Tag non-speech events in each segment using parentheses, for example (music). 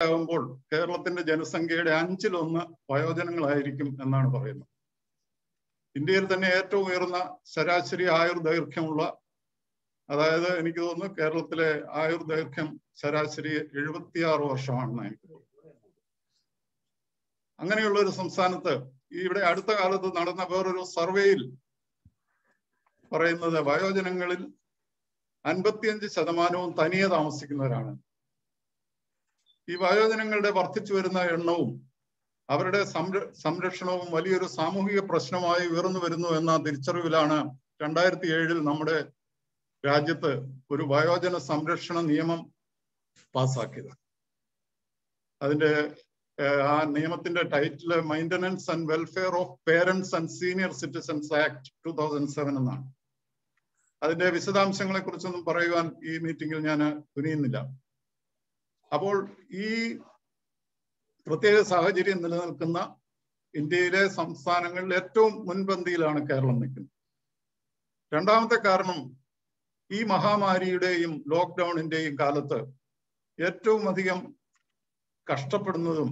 ആകുമ്പോൾ കേരളത്തിന്റെ ജനസംഖ്യയുടെ അഞ്ചിലൊന്ന് വയോജനങ്ങളായിരിക്കും എന്നാണ് പറയുന്നത്. ഇന്ത്യയിൽ തന്നെ ഏറ്റവും ഉയർന്ന ശരാശരി ആയുർദൈർഘ്യമുള്ള അതായത് എനിക്ക് തോന്നുന്നു കേരളത്തിലെ ആയുർദൈർഘ്യം ശരാശരി എഴുപത്തിയാറ് വർഷമാണെന്ന് എനിക്ക് തോന്നുന്നു അങ്ങനെയുള്ള ഒരു സംസ്ഥാനത്ത് ഇവിടെ അടുത്ത കാലത്ത് നടന്ന വേറൊരു സർവേയിൽ പറയുന്നത് വയോജനങ്ങളിൽ അൻപത്തിയഞ്ച് ശതമാനവും തനിയെ താമസിക്കുന്നവരാണ്. ഈ വയോജനങ്ങളുടെ വർദ്ധിച്ചു വരുന്ന എണ്ണവും അവരുടെ സംര സംരക്ഷണവും വലിയൊരു സാമൂഹിക പ്രശ്നമായി ഉയർന്നു വരുന്നു എന്ന തിരിച്ചറിവിലാണ് രണ്ടായിരത്തി ഏഴിൽ നമ്മുടെ രാജ്യത്ത് ഒരു വയോജന സംരക്ഷണ നിയമം പാസാക്കിയത്. അതിന്റെ ആ നിയമത്തിന്റെ title maintenance and welfare of parents and senior citizens act two thousand seven എന്നാണ്. അതിന്റെ വിശദാംശങ്ങളെ കുറിച്ചൊന്നും പറയുവാൻ ഈ മീറ്റിംഗിൽ ഞാൻ തുനിയുന്നില്ല. അപ്പോൾ ഈ പ്രത്യേക സാഹചര്യം നിലനിൽക്കുന്ന ഇന്ത്യയിലെ സംസ്ഥാനങ്ങളിൽ ഏറ്റവും മുൻപന്തിയിലാണ് കേരളം നിൽക്കുന്നത്. രണ്ടാമത്തെ കാരണം ഈ മഹാമാരിയുടെയും ലോക്ക്ഡൌണിന്റെയും കാലത്ത് ഏറ്റവും അധികം കഷ്ടപ്പെടുന്നതും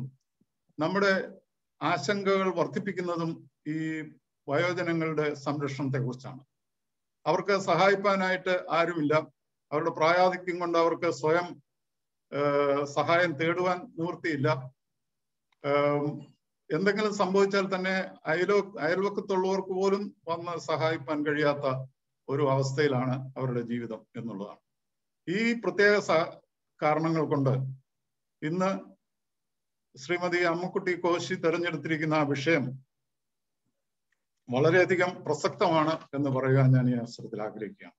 നമ്മുടെ ആശങ്കകൾ വർദ്ധിപ്പിക്കുന്നതും ഈ വയോജനങ്ങളുടെ സംരക്ഷണത്തെ കുറിച്ചാണ്. അവർക്ക് സഹായിപ്പാനായിട്ട് ആരുമില്ല. അവരുടെ പ്രായാധിക്യം കൊണ്ട് അവർക്ക് സ്വയം സഹായം തേടുവാൻ നിവൃത്തിയില്ല. എന്തെങ്കിലും സംഭവിച്ചാൽ തന്നെ അയലോ അയൽവക്കത്തുള്ളവർക്ക് പോലും വന്ന് സഹായിപ്പാൻ കഴിയാത്ത ഒരു അവസ്ഥയിലാണ് അവരുടെ ജീവിതം എന്നുള്ളതാണ്. ഈ പ്രത്യേക കാരണങ്ങൾ കൊണ്ട് ഇന്ന് ശ്രീമതി അമ്മക്കുട്ടി കോശി തെരഞ്ഞെടുത്തിരിക്കുന്ന ആ വിഷയം വളരെയധികം പ്രസക്തമാണ് എന്ന് പറയുവാൻ ഞാൻ ഈ അവസരത്തിൽ ആഗ്രഹിക്കുകയാണ്.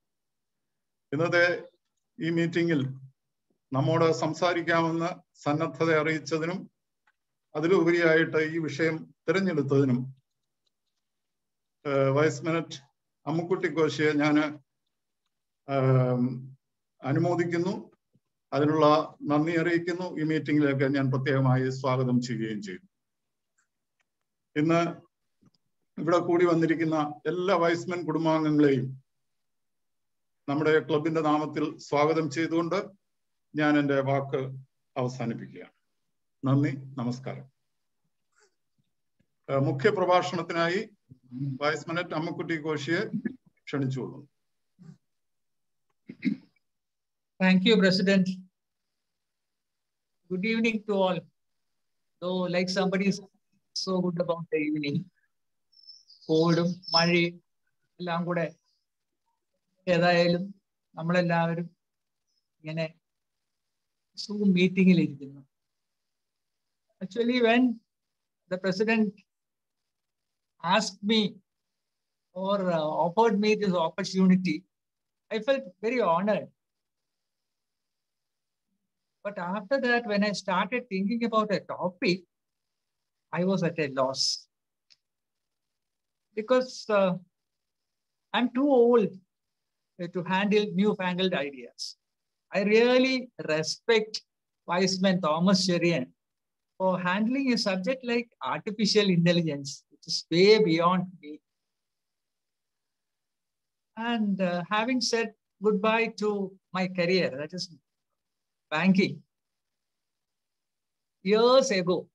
ഇന്നത്തെ ഈ മീറ്റിംഗിൽ നമ്മോട് സംസാരിക്കാമെന്ന് സന്നദ്ധത അറിയിച്ചതിനും അതിലുപരിയായിട്ട് ഈ വിഷയം തിരഞ്ഞെടുത്തതിനും വൈസ് മിനിറ്റ് അമ്മുക്കുട്ടി കോശിയെ ഞാൻ അനുമോദിക്കുന്നു. അതിനുള്ള നന്ദി അറിയിക്കുന്നു. ഈ മീറ്റിംഗിലേക്ക് ഞാൻ പ്രത്യേകമായി സ്വാഗതം ചെയ്യുകയും ചെയ്തു ഇന്ന് ഇവിടെ കൂടി വന്നിരിക്കുന്ന എല്ലാ വൈസ്മെൻ കുടുംബാംഗങ്ങളെയും നമ്മുടെ ക്ലബിന്റെ നാമത്തിൽ സ്വാഗതം ചെയ്തുകൊണ്ട് ഞാൻ എന്റെ വാക്ക് അവസാനിപ്പിക്കുകയാണ് നന്ദി നമസ്കാരം മുഖ്യ പ്രഭാഷണത്തിനായി വൈസ് മിനിറ്റ് അമ്മക്കുട്ടി കോശിയെ ക്ഷണിച്ചുകൊള്ളുന്നു Thank you, President. Good evening to all. Though, like somebody is so good about the evening, കോവിഡും മഴയും എല്ലാം കൂടെ ഏതായാലും നമ്മളെല്ലാവരും ഇങ്ങനെ സൂം മീറ്റിംഗിൽ ഇരിക്കുന്നു actually when the president ask me or offered me this opportunity I felt very honoured But after that, when I started thinking about a topic, I was at a loss. Because uh, I'm too old to handle newfangled ideas. I really respect Wiseman Thomas Sherian for handling a subject like artificial intelligence, which is way beyond me. And uh, having said goodbye to my career, that is banking years ago.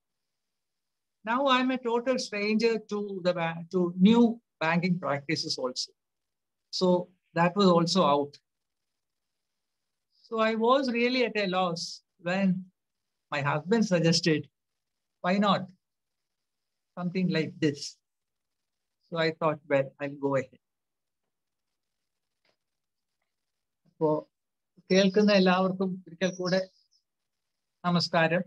Now I'm a total stranger to the to new banking practices also. So that was also out. So I was really at a loss when my husband suggested, why not something like this? So I thought, well, I'll go ahead. അപ്പോൾ കേൾക്കുന്ന എല്ലാവർക്കും ഒരിക്കൽ കൂടെ നമസ്കാരം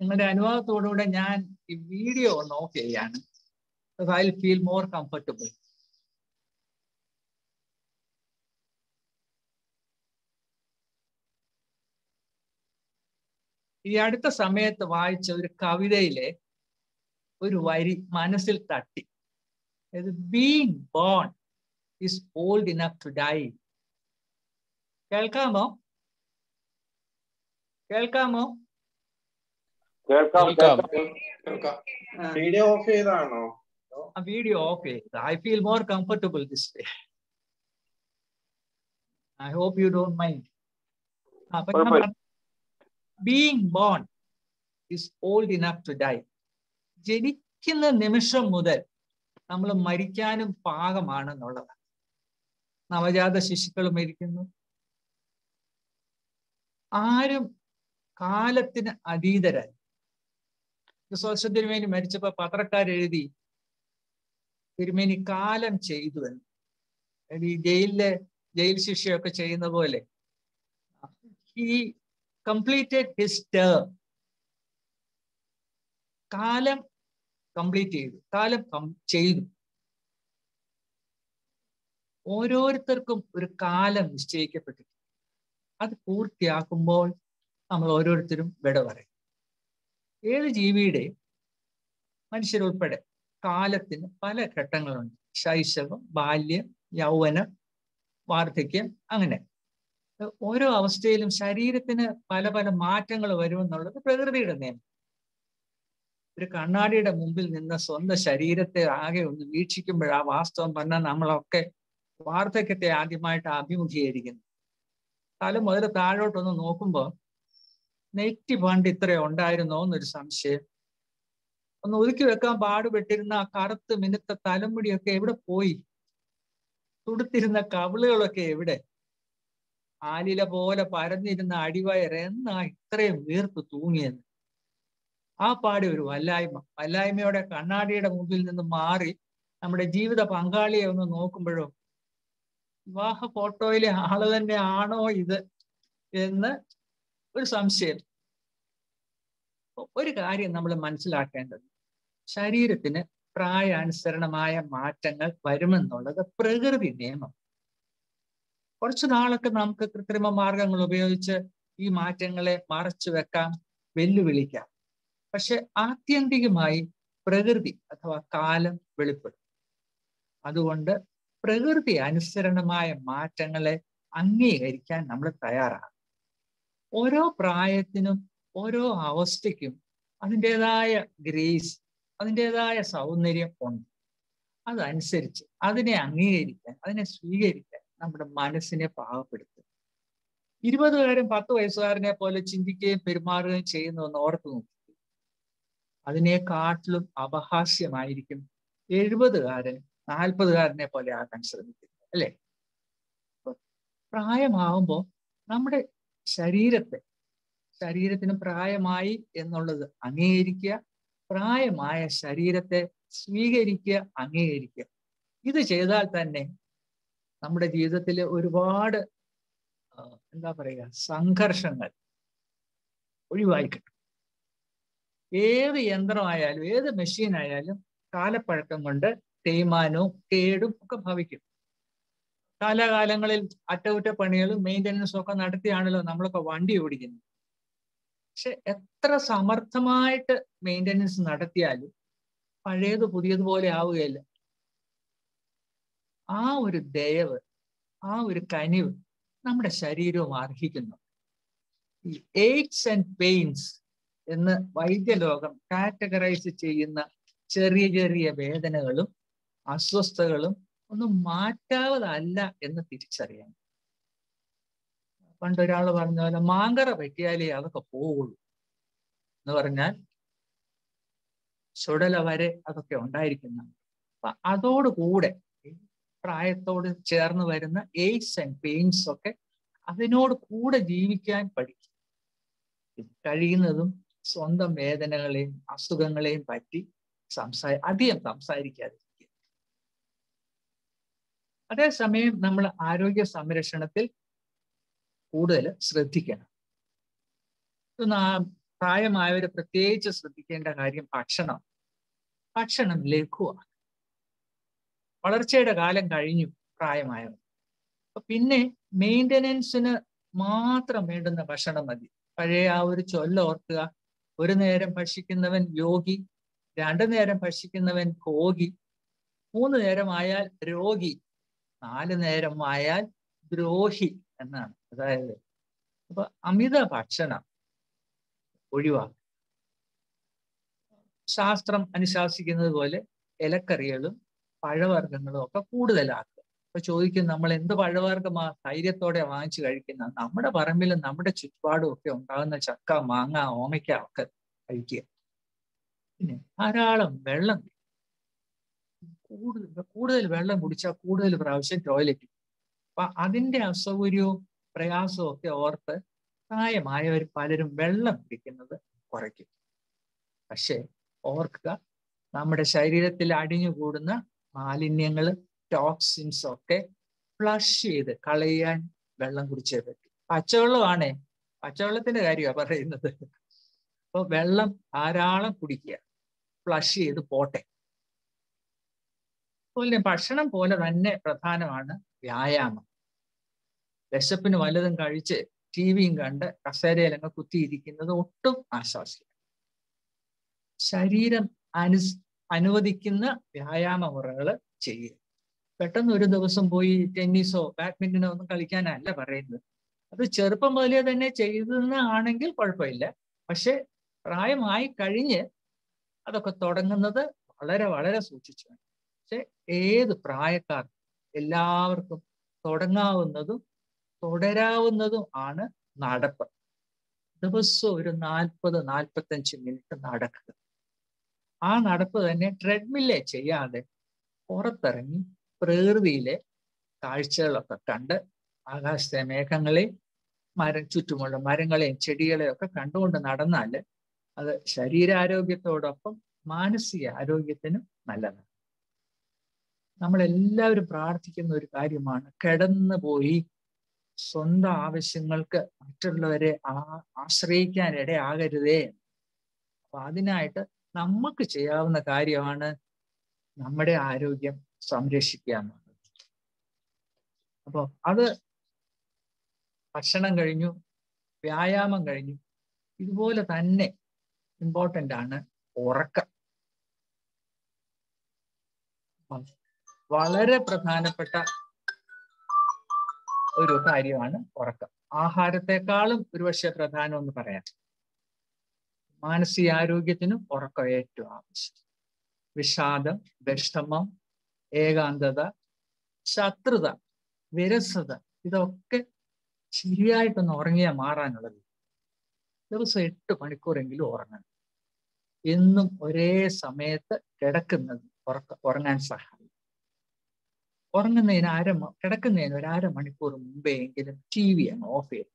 നിങ്ങളുടെ അനുഭവത്തോടുകൂടെ ഞാൻ ഈ video ഒന്ന് ഓഫ് ചെയ്യാണ് ഐ ഫീൽ മോർ കംഫർട്ടബിൾ ഈ അടുത്ത സമയത്ത് വായിച്ച ഒരു കവിതയിലെ ഒരു വരി മനസ്സിൽ തട്ടി. Being born is old enough to die കേൾക്കാമോ? കേൾക്കാമോ? വീഡിയോ ഓഫ് ചെയ്താണോ? വീഡിയോ ഓഫ് ചെയ്ത്. I feel more comfortable this day I hope you don't mind അപ്പൊ being born is old enough to die ജനിക്കുന്ന നിമിഷം മുതൽ നമ്മൾ മരിക്കാനും പാകമാണെന്നുള്ളത്. നവജാത ശിശുക്കൾ മരിക്കുന്നു. ആരും കാലത്തിന് അതീതരായി. തിരുമേനി മരിച്ചപ്പോ പത്രക്കാരെഴുതി തിരുമേനി കാലം ചെയ്തു എന്ന്. ഈ ജയിലിലെ ജയിൽ ശിക്ഷയൊക്കെ ചെയ്യുന്ന പോലെ. ഈ കംപ്ലീറ്റഡ് ഹിസ് ടേം കാലം കംപ്ലീറ്റ് ചെയ്തു. കാലം ചെയ്തു. ഓരോരുത്തർക്കും ഒരു കാലം നിശ്ചയിക്കപ്പെട്ടിട്ടുണ്ട്. അത് പൂർത്തിയാക്കുമ്പോൾ നമ്മൾ ഓരോരുത്തരും വിട പറയും. ഏത് ജീവിയുടെ മനുഷ്യരുൾപ്പെടെ കാലത്തിന് പല ഘട്ടങ്ങളുണ്ട്. ശൈശവം ബാല്യം യൗവനം വാർദ്ധക്യം അങ്ങനെ. ഓരോ അവസ്ഥയിലും ശരീരത്തിന് പല പല മാറ്റങ്ങൾ വരുമെന്നുള്ളത് പ്രകൃതിയുടെ നിയമം. ഒരു കണ്ണാടിയുടെ മുമ്പിൽ നിന്ന് സ്വന്തം ശരീരത്തെ ആകെ ഒന്ന് വീക്ഷിക്കുമ്പോൾ ആ വാസ്തവം പറഞ്ഞാൽ നമ്മളൊക്കെ വാർദ്ധക്യത്തെ ആദ്യമായിട്ട് അഭിമുഖീകരിക്കുന്നു. തല മുതൽ താഴോട്ടൊന്ന് നോക്കുമ്പോൾ നെറ്റി പണ്ട് ഇത്ര ഉണ്ടായിരുന്നോ എന്നൊരു സംശയം. ഒന്ന് ഒതുക്കി വെക്കാൻ പാടുപെട്ടിരുന്ന ആ കറുത്ത് മിനുത്ത തലമുടിയൊക്കെ എവിടെ പോയി? തുടുത്തിരുന്ന കവിളുകളൊക്കെ എവിടെ? ആലില പോലെ പരന്നിരുന്ന അടിവയറ് എന്നാ ഇത്രയും വീർത്ത് തൂങ്ങിയത്? ആ പാടി ഒരു വല്ലായ്മ. വല്ലായ്മയുടെ കണ്ണാടിയുടെ മുമ്പിൽ നിന്ന് മാറി നമ്മുടെ ജീവിത പങ്കാളിയെ ഒന്ന് നോക്കുമ്പോഴോ വിവാഹ ഫോട്ടോയിലെ ആൾ തന്നെ ആണോ ഇത്? എന്ന് ഒരു സംശയം. ഒരു കാര്യം നമ്മൾ മനസ്സിലാക്കേണ്ടത് ശരീരത്തിന് പ്രായാനുസരണമായ മാറ്റങ്ങൾ വരുമെന്നുള്ളത് പ്രകൃതി നിയമം. കുറച്ചു നാളൊക്കെ നമുക്ക് കൃത്രിമ മാർഗങ്ങൾ ഉപയോഗിച്ച് ഈ മാറ്റങ്ങളെ മറച്ചു വെക്കാം വെല്ലുവിളിക്കാം. പക്ഷെ ആത്യന്തികമായി പ്രകൃതി അഥവാ കാലം വെളിപ്പെടും. അതുകൊണ്ട് പ്രകൃതി അനുസരണമായ മാറ്റങ്ങളെ അംഗീകരിക്കാൻ നമ്മൾ തയ്യാറാണ്. ഓരോ പ്രായത്തിനും ഓരോ അവസ്ഥയ്ക്കും അതിന്റെതായ ഗ്രേസ് അതിന്റെതായ സൗന്ദര്യം ഉണ്ട്. അതനുസരിച്ച് അതിനെ അംഗീകരിക്കാൻ അതിനെ സ്വീകരിക്കാൻ നമ്മുടെ മനസ്സിനെ പാകപ്പെടുത്തുക ഇരുപതുകാരും പത്ത് വയസ്സുകാരനെ പോലെ ചിന്തിക്കുകയും പെരുമാറുകയും ചെയ്യുന്നുവെന്ന് ഓർത്തു നോക്കി. അതിനെക്കാട്ടിലും അപഹാസ്യമായിരിക്കും എഴുപതുകാരൻ നാൽപ്പതുകാരനെ പോലെ ആകാൻ ശ്രമിക്കുന്നത് അല്ലെ? പ്രായമാവുമ്പോൾ നമ്മുടെ ശരീരത്തെ ശരീരത്തിന് പ്രായമായി എന്നുള്ളത് അംഗീകരിക്കുക പ്രായമായ ശരീരത്തെ സ്വീകരിക്കുക അംഗീകരിക്കുക. ഇത് ചെയ്താൽ തന്നെ നമ്മുടെ ജീവിതത്തിൽ ഒരുപാട് എന്താ പറയുക സംഘർഷങ്ങൾ ഒഴിവായി കിട്ടും. ഏത് യന്ത്രമായാലും ഏത് മെഷീൻ ആയാലും കാലപ്പഴക്കം കൊണ്ട് തേയ്മാനവും കേടും ഒക്കെ ഭവിക്കും. കാലാകാലങ്ങളിൽ അറ്റകുറ്റപ്പണികളും മെയിന്റനൻസും ഒക്കെ നടത്തിയാണല്ലോ നമ്മളൊക്കെ വണ്ടി ഓടിക്കുന്നത്. പക്ഷെ എത്ര സമർത്ഥമായിട്ട് മെയിന്റനൻസ് നടത്തിയാലും പഴയത് പുതിയതുപോലെ ആവുകയില്ല. ആ ഒരു ദയവ് ആ ഒരു കനിവ് നമ്മുടെ ശരീരവും അർഹിക്കുന്നു. ഈ എയ്ഡ്സ് ആൻഡ് പെയിൻസ് എന്ന് വൈദ്യലോകം കാറ്റഗറൈസ് ചെയ്യുന്ന ചെറിയ ചെറിയ വേദനകളും അസ്വസ്ഥതകളും ഒന്നും മാറ്റാവതല്ല എന്ന് തിരിച്ചറിയാം പണ്ടൊരാൾ പറഞ്ഞ പോലെ മാങ്കറ പറ്റിയാലേ അതൊക്കെ പോവുള്ളൂ എന്ന് പറഞ്ഞാൽ ചുടല വരെ അതൊക്കെ ഉണ്ടായിരിക്കുന്നുണ്ട് അപ്പൊ അതോടുകൂടെ പ്രായത്തോട് ചേർന്ന് വരുന്ന എയ്ഡ്സ് ആൻഡ് പെയിൻസ് ഒക്കെ അതിനോട് കൂടെ ജീവിക്കാൻ പഠിക്കും. കഴിയുന്നതും സ്വന്തം വേദനകളെയും അസുഖങ്ങളെയും പറ്റി സംസാ അധികം സംസാരിക്കാതിരിക്കുക. അതേസമയം നമ്മൾ ആരോഗ്യ സംരക്ഷണത്തിൽ കൂടുതൽ ശ്രദ്ധിക്കണം. പ്രായമായവർ പ്രത്യേകിച്ച് ശ്രദ്ധിക്കേണ്ട കാര്യം ഭക്ഷണം. ഭക്ഷണം ലഘുവാണ്. വളർച്ചയുടെ കാലം കഴിഞ്ഞു പ്രായമായവർ. പിന്നെ മെയിന്റനൻസിന് മാത്രം വേണ്ടുന്ന ഭക്ഷണം മതി. പഴയ ആ ഒരു ചൊല്ല ഓർക്കുക. ഒരു നേരം ഭക്ഷിക്കുന്നവൻ യോഗി രണ്ടു നേരം ഭക്ഷിക്കുന്നവൻ ഭോഗി മൂന്ന് നേരമായാൽ രോഗി നാല് നേരം ആയാൽ ദ്രോഹി എന്നാണ്. അതായത് അപ്പൊ അമിത ഭക്ഷണം ഒഴിവാക്കുക. ശാസ്ത്രം അനുശാസിക്കുന്നത് പോലെ ഇലക്കറികളും പഴവർഗങ്ങളും ഒക്കെ കൂടുതലാക്കുക. അപ്പൊ ചോദിക്കും നമ്മൾ എന്ത് പഴവർഗമാ? ധൈര്യത്തോടെ വാങ്ങിച്ചു കഴിക്കുന്ന? നമ്മുടെ പറമ്പിലും നമ്മുടെ ചുറ്റുപാടും ഒക്കെ ഉണ്ടാകുന്ന ചക്ക മാങ്ങ ഓമയ്ക്ക ഒക്കെ കഴിക്കുക. പിന്നെ ധാരാളം വെള്ളം കൂടുതൽ കൂടുതൽ വെള്ളം കുടിച്ചാൽ കൂടുതൽ പ്രാവശ്യം ടോയ്ലറ്റ് അപ്പൊ അതിന്റെ അസൗകര്യവും പ്രയാസവും ഒക്കെ ഓർത്ത് പ്രായമായവർ പലരും വെള്ളം കുടിക്കുന്നത് കുറയ്ക്കും. പക്ഷേ ഓർക്കുക നമ്മുടെ ശരീരത്തിൽ അടിഞ്ഞുകൂടുന്ന മാലിന്യങ്ങൾ ടോക്സിൻസ് ഒക്കെ ഫ്ലഷ് ചെയ്ത് കളയാൻ വെള്ളം കുടിച്ചേ പറ്റും. പച്ചവെള്ളമാണേ. പച്ചവെള്ളത്തിന്റെ കാര്യമാണ് പറയുന്നത്. അപ്പൊ വെള്ളം ധാരാളം കുടിക്കുക. ഫ്ലഷ് ചെയ്ത് പോട്ടെ. അതുപോലെ ഭക്ഷണം പോലെ തന്നെ പ്രധാനമാണ് വ്യായാമം. വിശപ്പിന് വല്ലതും കഴിച്ച് ടി വിയും കണ്ട് കസേരയിലങ്ങ് കുത്തിയിരിക്കുന്നത് ഒട്ടും ആശ്വാസില്ല ശരീരം അനു അനുവദിക്കുന്ന വ്യായാമ മുറകൾ ചെയ്യുക. പെട്ടെന്ന് ഒരു ദിവസം പോയി ടെന്നീസോ ബാഡ്മിന്റനോ ഒന്നും കളിക്കാനല്ല പറയുന്നത്. അത് ചെറുപ്പം മുതലേ തന്നെ ചെയ്യുന്നതാണെങ്കിൽ കുഴപ്പമില്ല. പക്ഷെ പ്രായമായി കഴിഞ്ഞ് അതൊക്കെ തുടങ്ങുന്നത് വളരെ വളരെ സൂക്ഷിച്ചു വേണം പക്ഷെ ഏത് പ്രായക്കാർ എല്ലാവർക്കും തുടങ്ങാവുന്നതും തുടരാവുന്നതും ആണ് നടപ്പ്. ദിവസവും ഒരു നാൽപ്പത് നാൽപ്പത്തഞ്ച് മിനിറ്റ് നടക്കുക. ആ നടപ്പ് തന്നെ ട്രെഡ്മില്ലേ ചെയ്യാതെ പുറത്തിറങ്ങി പ്രകൃതിയിലെ കാഴ്ചകളൊക്കെ കണ്ട് ആകാശത്തെ മേഘങ്ങളെയും മരം ചുറ്റുമുള്ള മരങ്ങളെയും ചെടികളെയും ഒക്കെ കണ്ടുകൊണ്ട് നടന്നാൽ അത് ശരീരാരോഗ്യത്തോടൊപ്പം മാനസിക ആരോഗ്യത്തിനും നല്ലതാണ്. നമ്മളെല്ലാവരും പ്രാർത്ഥിക്കുന്ന ഒരു കാര്യമാണ് കിടന്നു പോയി സ്വന്തം ആവശ്യങ്ങൾക്ക് മറ്റുള്ളവരെ ആ ആശ്രയിക്കാൻ ഇടയാകരുതേ. അപ്പൊ അതിനായിട്ട് നമുക്ക് ചെയ്യാവുന്ന കാര്യമാണ് നമ്മുടെ ആരോഗ്യം സംരക്ഷിക്കുക എന്നുള്ളത്. അപ്പോൾ അത് ഭക്ഷണം കഴിഞ്ഞു വ്യായാമം കഴിഞ്ഞു ഇതുപോലെ തന്നെ ഇമ്പോർട്ടന്റ് ആണ് ഉറക്കം. വളരെ പ്രധാനപ്പെട്ട ഒരു കാര്യമാണ് ഉറക്കം. ആഹാരത്തെക്കാളും ഒരുപക്ഷെ പ്രധാനം എന്ന് പറയാം. മാനസികാരോഗ്യത്തിനും ഉറക്കം ഏറ്റവും ആവശ്യം. വിഷാദം വിഷമം ഏകാന്തത ശത്രുത വിരസത ഇതൊക്കെ ശരിയായിട്ടൊന്ന് ഉറങ്ങിയാൽ മാറാനുള്ളത്. ദിവസം എട്ട് മണിക്കൂറെങ്കിലും ഉറങ്ങണം. എന്നും ഒരേ സമയത്ത് കിടക്കുന്നത് ഉറക്ക ഉറങ്ങാൻ സഹായിക്കും. ഉറങ്ങുന്നതിന് അര കിടക്കുന്നതിന് ഒരു അര മണിക്കൂർ മുമ്പേ എങ്കിലും ടി വി അങ്ങ് ഓഫ് ചെയ്ത്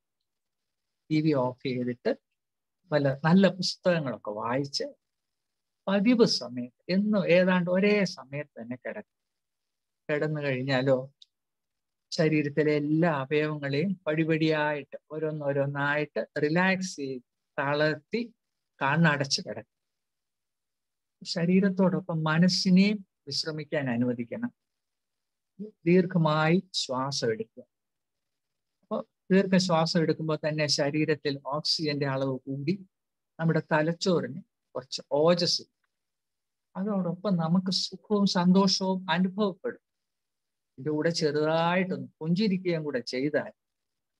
ടി വി ഓഫ് ചെയ്തിട്ട് പല നല്ല പുസ്തകങ്ങളൊക്കെ വായിച്ച് പതിവ് സമയത്ത് എന്നും ഏതാണ്ട് ഒരേ സമയത്ത് തന്നെ കിടക്കും. കിടന്നു കഴിഞ്ഞാലോ ശരീരത്തിലെ എല്ലാ അവയവങ്ങളെയും പടിപടിയായിട്ട് ഓരോന്നോരോന്നായിട്ട് റിലാക്സ് ചെയ്ത് തളർത്തി കണ്ണടച്ച് കിടക്കും. ശരീരത്തോടൊപ്പം മനസ്സിനെയും വിശ്രമിക്കാൻ അനുവദിക്കണം. ദീർഘമായി ശ്വാസം എടുക്കുക. ദീർഘശ്വാസം എടുക്കുമ്പോൾ തന്നെ ശരീരത്തിൽ ഓക്സിജന്റെ അളവ് കൂടി നമ്മുടെ തലച്ചോറിന് കുറച്ച് ഓജസ് അതോടൊപ്പം നമുക്ക് സുഖവും സന്തോഷവും അനുഭവപ്പെടും. ഇതിന്റെ കൂടെ ചെറുതായിട്ടൊന്ന് പുഞ്ചിരിക്കുകയും കൂടെ ചെയ്താൽ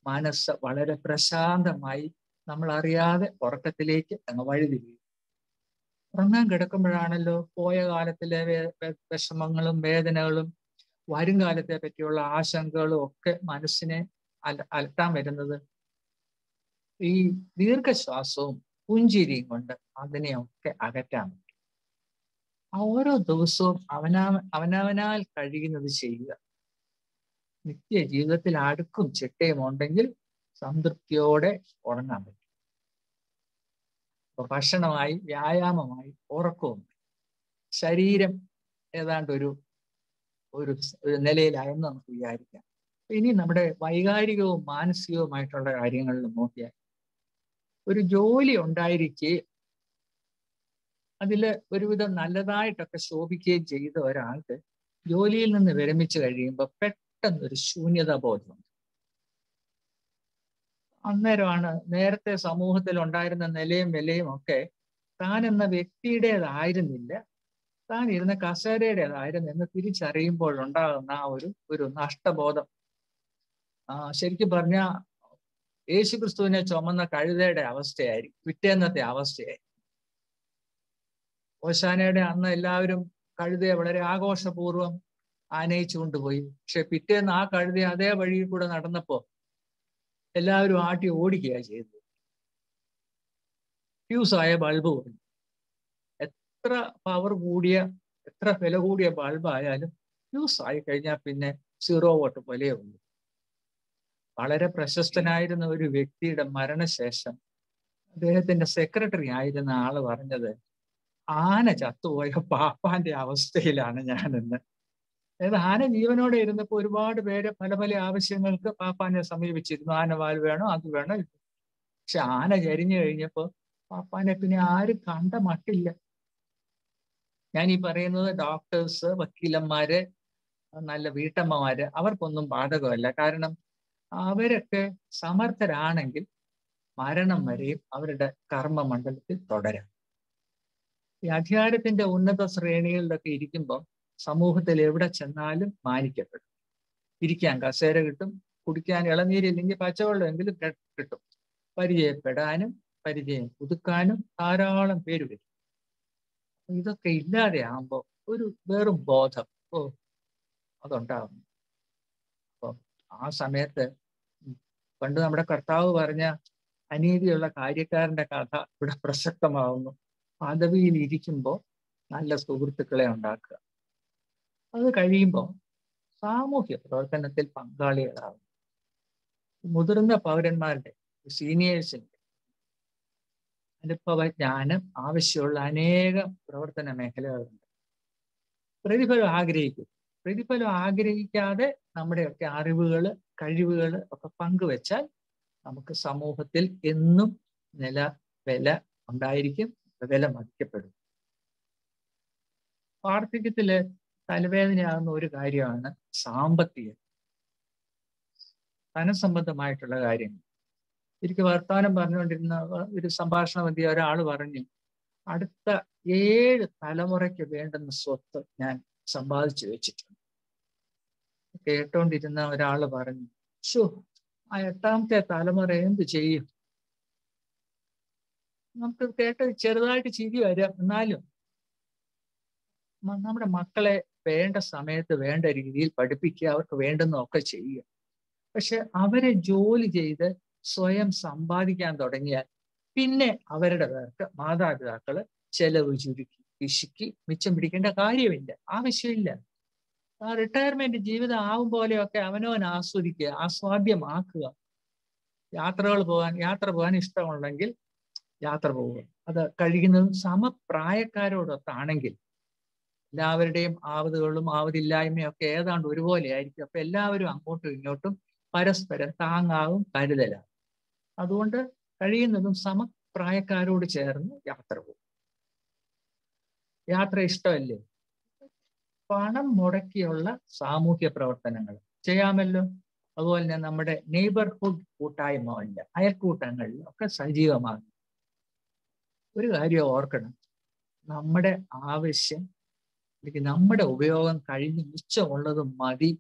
മനസ്സ് വളരെ പ്രശാന്തമായി നമ്മൾ അറിയാതെ ഉറക്കത്തിലേക്ക് അങ്ങ് വഴിതിരിയും ഉറങ്ങാൻ കിടക്കുമ്പോഴാണല്ലോ പോയ കാലത്തിലെ വിഷമങ്ങളും വേദനകളും വരും കാലത്തെ പറ്റിയുള്ള ആശങ്കകളും ഒക്കെ മനസ്സിനെ അലട്ടാൻ വരുന്നത്. ഈ ദീർഘശ്വാസവും പുഞ്ചിരിയും കൊണ്ട് അതിനെയൊക്കെ അകറ്റാൻ പറ്റും. ഓരോ ദിവസവും അവനാ അവനവനാൽ കഴിയുന്നത് ചെയ്യുക. നിത്യ ജീവിതത്തിൽ അടുക്കും ചിട്ടയും ഉണ്ടെങ്കിൽ സംതൃപ്തിയോടെ ഉറങ്ങാൻ പറ്റും. ഭക്ഷണമായി വ്യായാമമായി ഉറക്കവും ശരീരം ഏതാണ്ട് ഒരു ഒരു നിലയിലായെന്ന് നമുക്ക് വിചാരിക്കാം. ഇനി നമ്മുടെ വൈകാരികവും മാനസികവുമായിട്ടുള്ള കാര്യങ്ങളിൽ നോക്കിയാൽ ഒരു ജോലി ഉണ്ടായിരിക്കെ അതിൽ ഒരുവിധം നല്ലതായിട്ടൊക്കെ ശോഭിക്കുകയും ചെയ്ത ഒരാൾക്ക് ജോലിയിൽ നിന്ന് വിരമിച്ചു കഴിയുമ്പോൾ പെട്ടെന്നൊരു ശൂന്യതാ ബോധമുണ്ട് അന്നേരമാണ് നേരത്തെ സമൂഹത്തിൽ ഉണ്ടായിരുന്ന നിലയും വിലയും ഒക്കെ താൻ എന്ന വ്യക്തിയുടേതായിരുന്നില്ല. താൻ ഇരുന്ന കസേരയുടേതായിരുന്നു എന്ന് തിരിച്ചറിയുമ്പോഴുണ്ടാകുന്ന ആ ഒരു ഒരു നഷ്ടബോധം. ശരിക്കും പറഞ്ഞ യേശു ക്രിസ്തുവിനെ ചുമന്ന കഴുതയുടെ അവസ്ഥയായിരിക്കും. പിറ്റേന്നത്തെ അവസ്ഥയായി ഓശാനയുടെ അന്ന് എല്ലാവരും കഴുതയെ വളരെ ആഘോഷപൂർവം ആനയിച്ചു കൊണ്ടുപോയി. പക്ഷെ പിറ്റേന്ന് ആ കഴുത അതേ വഴിയിൽ കൂടെ നടന്നപ്പോ എല്ലാവരും ആട്ടി ഓടിക്കുകയാണ് ചെയ്തത്. ഫ്യൂസായ ബൾബ് പോയി എത്ര പവർ കൂടിയ എത്ര വില കൂടിയ ബൾബ് ആയാലും ഫ്യൂസ് ആയി കഴിഞ്ഞാൽ പിന്നെ സീറോ വോട്ട് പോലെയേ ഉള്ളൂ. വളരെ പ്രശസ്തനായിരുന്ന ഒരു വ്യക്തിയുടെ മരണശേഷം അദ്ദേഹത്തിന്റെ സെക്രട്ടറി ആയിരുന്ന ആൾ പറഞ്ഞത് ആന ചത്തുപോയ പാപ്പാന്റെ അവസ്ഥയിലാണ് ഞാനെന്ന്. അതായത് ആന ജീവനോടെ ഇരുന്നപ്പോൾ ഒരുപാട് പേര് പല പല ആവശ്യങ്ങൾക്ക് പാപ്പാനെ സമീപിച്ചിരുന്നു. ആന വാൽ വേണോ അത് വേണോ പക്ഷെ ആന ചരിഞ്ഞു കഴിഞ്ഞപ്പോ പാപ്പാനെ പിന്നെ ആരും കണ്ട മട്ടില്ല. ഞാൻ ഈ പറയുന്നത് ഡോക്ടേഴ്സ് വക്കീലന്മാര് നല്ല വീട്ടമ്മമാര് അവർക്കൊന്നും ബാധകമല്ല. കാരണം അവരൊക്കെ സമർത്ഥരാണെങ്കിൽ മരണം വരെയും അവരുടെ കർമ്മമണ്ഡലത്തിൽ തുടരാം. ഈ അധികാരത്തിന്റെ ഉന്നത ശ്രേണികളിലൊക്കെ ഇരിക്കുമ്പോൾ സമൂഹത്തിൽ എവിടെ ചെന്നാലും മാനിക്കപ്പെടും. ഇരിക്കാൻ കസേര കിട്ടും കുടിക്കാൻ ഇളനീരില്ലെങ്കിൽ പച്ചവെള്ളമെങ്കിലും കിട്ടും. പരിചയപ്പെടാനും പരിചയം പുതുക്കാനും ധാരാളം പേര് വരും. ഇതൊക്കെ ഇല്ലാതെ ആകുമ്പോൾ ഒരു വെറും ബോധം. ഓ അതുണ്ടാകുന്നു അപ്പൊ ആ സമയത്ത് പണ്ട് നമ്മുടെ കർത്താവ് പറഞ്ഞ അനീതിയുള്ള കാര്യക്കാരന്റെ കഥ ഇവിടെ പ്രസക്തമാവുന്നു. പദവിയിൽ ഇരിക്കുമ്പോൾ നല്ല സുഹൃത്തുക്കളെ ഉണ്ടാക്കുക. അത് കഴിയുമ്പോൾ സാമൂഹ്യ പ്രവർത്തനത്തിൽ പങ്കാളികളാകും മുതിർന്ന പൗരന്മാരുടെ സീനിയേഴ്സിന്റെ അനുഭവ ജ്ഞാനം ആവശ്യമുള്ള അനേകം പ്രവർത്തന മേഖലകളുണ്ട്. പ്രതിഫലം ആഗ്രഹിക്കും പ്രതിഫലം ആഗ്രഹിക്കാതെ നമ്മുടെയൊക്കെ അറിവുകൾ കഴിവുകൾ ഒക്കെ പങ്കുവെച്ചാൽ നമുക്ക് സമൂഹത്തിൽ എന്നും നില വില ഉണ്ടായിരിക്കും. വില മതിക്കപ്പെടും. വാർദ്ധക്യത്തിൽ തലവേദനയാകുന്ന ഒരു കാര്യമാണ് സാമ്പത്തികം. ധനസംബന്ധമായിട്ടുള്ള കാര്യങ്ങൾ. എനിക്ക് വർത്തമാനം പറഞ്ഞുകൊണ്ടിരുന്ന ഒരു സംഭാഷണ മധ്യ ഒരാൾ പറഞ്ഞു. അടുത്ത ഏഴ് തലമുറയ്ക്ക് വേണ്ടുന്ന സ്വത്ത് ഞാൻ സമ്പാദിച്ചു വെച്ചിട്ടുണ്ട്. കേട്ടോണ്ടിരുന്ന ഒരാൾ പറഞ്ഞു ഷോ ആ എട്ടാമത്തെ തലമുറ എന്ത് ചെയ്യും? നമുക്ക് കേട്ട ചെറുതായിട്ട് ചിരി വരാം. എന്നാലും നമ്മുടെ മക്കളെ വേണ്ട സമയത്ത് വേണ്ട രീതിയിൽ പഠിപ്പിക്കുക അവർക്ക് വേണ്ടുന്നതൊക്കെ ചെയ്യുക. പക്ഷെ അവരെ ജോലി ചെയ്ത് സ്വയം സമ്പാദിക്കാൻ തുടങ്ങിയാൽ പിന്നെ അവരുടെ പേർക്ക് മാതാപിതാക്കൾ ചെലവ് ചുരുക്കി പിശുക്കി മിച്ചം പിടിക്കേണ്ട കാര്യമില്ല. ആവശ്യമില്ല. ആ റിട്ടയർമെന്റ് ജീവിതം ആവും പോലെയൊക്കെ അവനവൻ ആസ്വദിക്കുക ആസ്വാദ്യമാക്കുക. യാത്രകൾ പോകാൻ യാത്ര പോകാൻ ഇഷ്ടമുണ്ടെങ്കിൽ യാത്ര പോവുക. അത് കഴിയുന്നതും സമപ്രായക്കാരോടൊത്താണെങ്കിൽ എല്ലാവരുടെയും ആവതുകളും ആവതില്ലായ്മയും ഒക്കെ ഏതാണ്ട് ഒരുപോലെ ആയിരിക്കും. അപ്പൊ എല്ലാവരും അങ്ങോട്ടും ഇങ്ങോട്ടും പരസ്പരം താങ്ങാവും കരുതലാവും അതുകൊണ്ട് കഴിയുന്നതും സമപ്രായക്കാരോട് ചേർന്ന് യാത്ര പോകും യാത്ര ഇഷ്ടമല്ലേ? പണം മുടക്കിയുള്ള സാമൂഹ്യ പ്രവർത്തനങ്ങൾ. ചെയ്യാമല്ലോ? അതുപോലെ തന്നെ നമ്മുടെ നെയ്ബർഹുഡ് കൂട്ടായ്മകളിൽ അയൽക്കൂട്ടങ്ങളിൽ ഒക്കെ സജീവമാകും. ഒരു കാര്യം ഓർക്കണം. നമ്മുടെ ആവശ്യം അല്ലെങ്കിൽ നമ്മുടെ ഉപയോഗം കഴിഞ്ഞ് മിച്ചമുള്ളത് മതി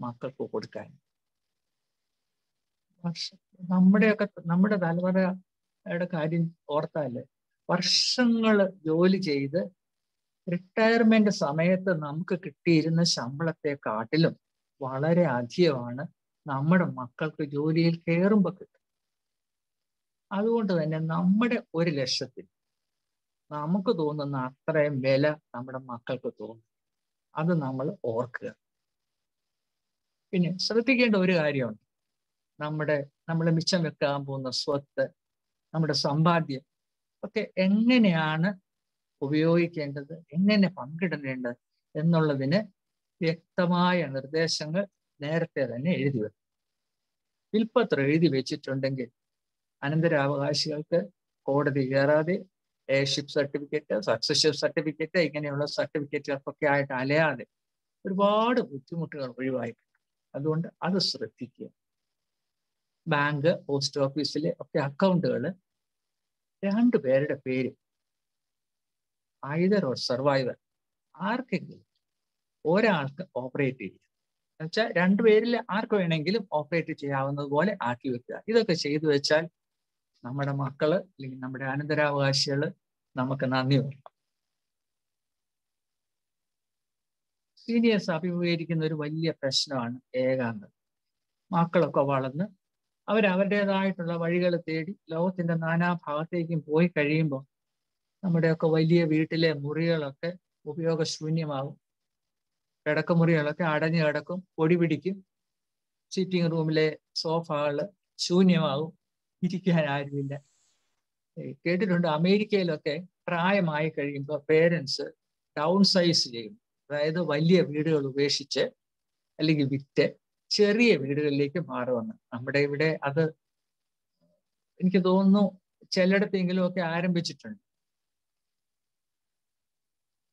മക്കൾക്ക് കൊടുക്കാൻ. നമ്മുടെയൊക്കെ നമ്മുടെ തലമുറയുടെ കാര്യം ഓർത്താൽ വർഷങ്ങൾ ജോലി ചെയ്ത് റിട്ടയർമെന്റ് സമയത്ത് നമുക്ക് കിട്ടിയിരുന്ന ശമ്പളത്തെക്കാട്ടിലും വളരെ അധികമാണ് നമ്മുടെ മക്കൾക്ക് ജോലിയിൽ കയറുമ്പോൾ കിട്ടും അതുകൊണ്ട് തന്നെ നമ്മുടെ ഒരു ലക്ഷത്തിൽ നമുക്ക് തോന്നുന്ന അത്രയും വില നമ്മുടെ മക്കൾക്ക് തോന്നും. അത് നമ്മൾ ഓർക്കുക. പിന്നെ ശ്രദ്ധിക്കേണ്ട ഒരു കാര്യമുണ്ട്. നമ്മുടെ നമ്മൾ മിച്ചം വെക്കാൻ പോകുന്ന സ്വത്ത് നമ്മുടെ സമ്പാദ്യം ഒക്കെ എങ്ങനെയാണ് ഉപയോഗിക്കേണ്ടത് എങ്ങനെ പങ്കിടേണ്ടത് എന്നുള്ളതിന് വ്യക്തമായ നിർദ്ദേശങ്ങൾ നേരത്തെ തന്നെ എഴുതി വെക്കും വിൽപ്പത്രം എഴുതി വെച്ചിട്ടുണ്ടെങ്കിൽ അനന്തരാവകാശികൾക്ക് കോടതി കയറാതെ എയർഷിപ്പ് സർട്ടിഫിക്കറ്റ് സക്സസ്ഷിപ്പ് സർട്ടിഫിക്കറ്റ് ഇങ്ങനെയുള്ള സർട്ടിഫിക്കറ്റുകൾക്കൊക്കെ ആയിട്ട് അലയാതെ ഒരുപാട് ബുദ്ധിമുട്ടുകൾ ഒഴിവായി അതുകൊണ്ട് അത് ശ്രദ്ധിക്കുക. ബാങ്ക് പോസ്റ്റ് ഓഫീസിലെ ഒക്കെ അക്കൗണ്ടുകൾ രണ്ടു പേരുടെ പേര് ഐതർ ഓർ സർവൈവർ ആർക്കെങ്കിലും ഒരാൾക്ക് ഓപ്പറേറ്റ് ചെയ്യാം. എന്നുവെച്ചാൽ രണ്ടുപേരിൽ ആർക്ക് വേണമെങ്കിലും ഓപ്പറേറ്റ് ചെയ്യാവുന്നത് പോലെ ആക്കി വെക്കുക. ഇതൊക്കെ ചെയ്തു വെച്ചാൽ നമ്മുടെ മക്കൾ അല്ലെങ്കിൽ നമ്മുടെ അനന്തരാവകാശികൾ നമുക്ക് നന്ദി പറയും. സീനിയേഴ്സ് അഭിമുഖീകരിക്കുന്ന ഒരു വലിയ പ്രശ്നമാണ് ഏകാന്തത. മക്കളൊക്കെ വളർന്ന് അവരവരുടേതായിട്ടുള്ള വഴികൾ തേടി ലോകത്തിന്റെ നാനാഭാഗത്തേക്കും പോയി കഴിയുമ്പോൾ നമ്മുടെയൊക്കെ വലിയ വീട്ടിലെ മുറികളൊക്കെ ഉപയോഗശൂന്യമാവും. കിടക്കമുറികളൊക്കെ അടഞ്ഞു കിടക്കും പൊടി പിടിക്കും. സിറ്റിംഗ് റൂമിലെ സോഫകൾ ശൂന്യമാവും. ഇരിക്കാൻ ആരുമില്ല. കേട്ടിട്ടുണ്ട്. അമേരിക്കയിലൊക്കെ പ്രായമായി കഴിയുമ്പോൾ പേരൻസ് ഡൗൺ സൈസ് ചെയ്യും. അതായത് വലിയ വീടുകൾ ഉപേക്ഷിച്ച് അല്ലെങ്കിൽ വിറ്റ് ചെറിയ വീടുകളിലേക്ക് മാറുമെന്ന്. നമ്മുടെ ഇവിടെ അത് എനിക്ക് തോന്നുന്നു ചിലയിടത്തെങ്കിലും ഒക്കെ ആരംഭിച്ചിട്ടുണ്ട്.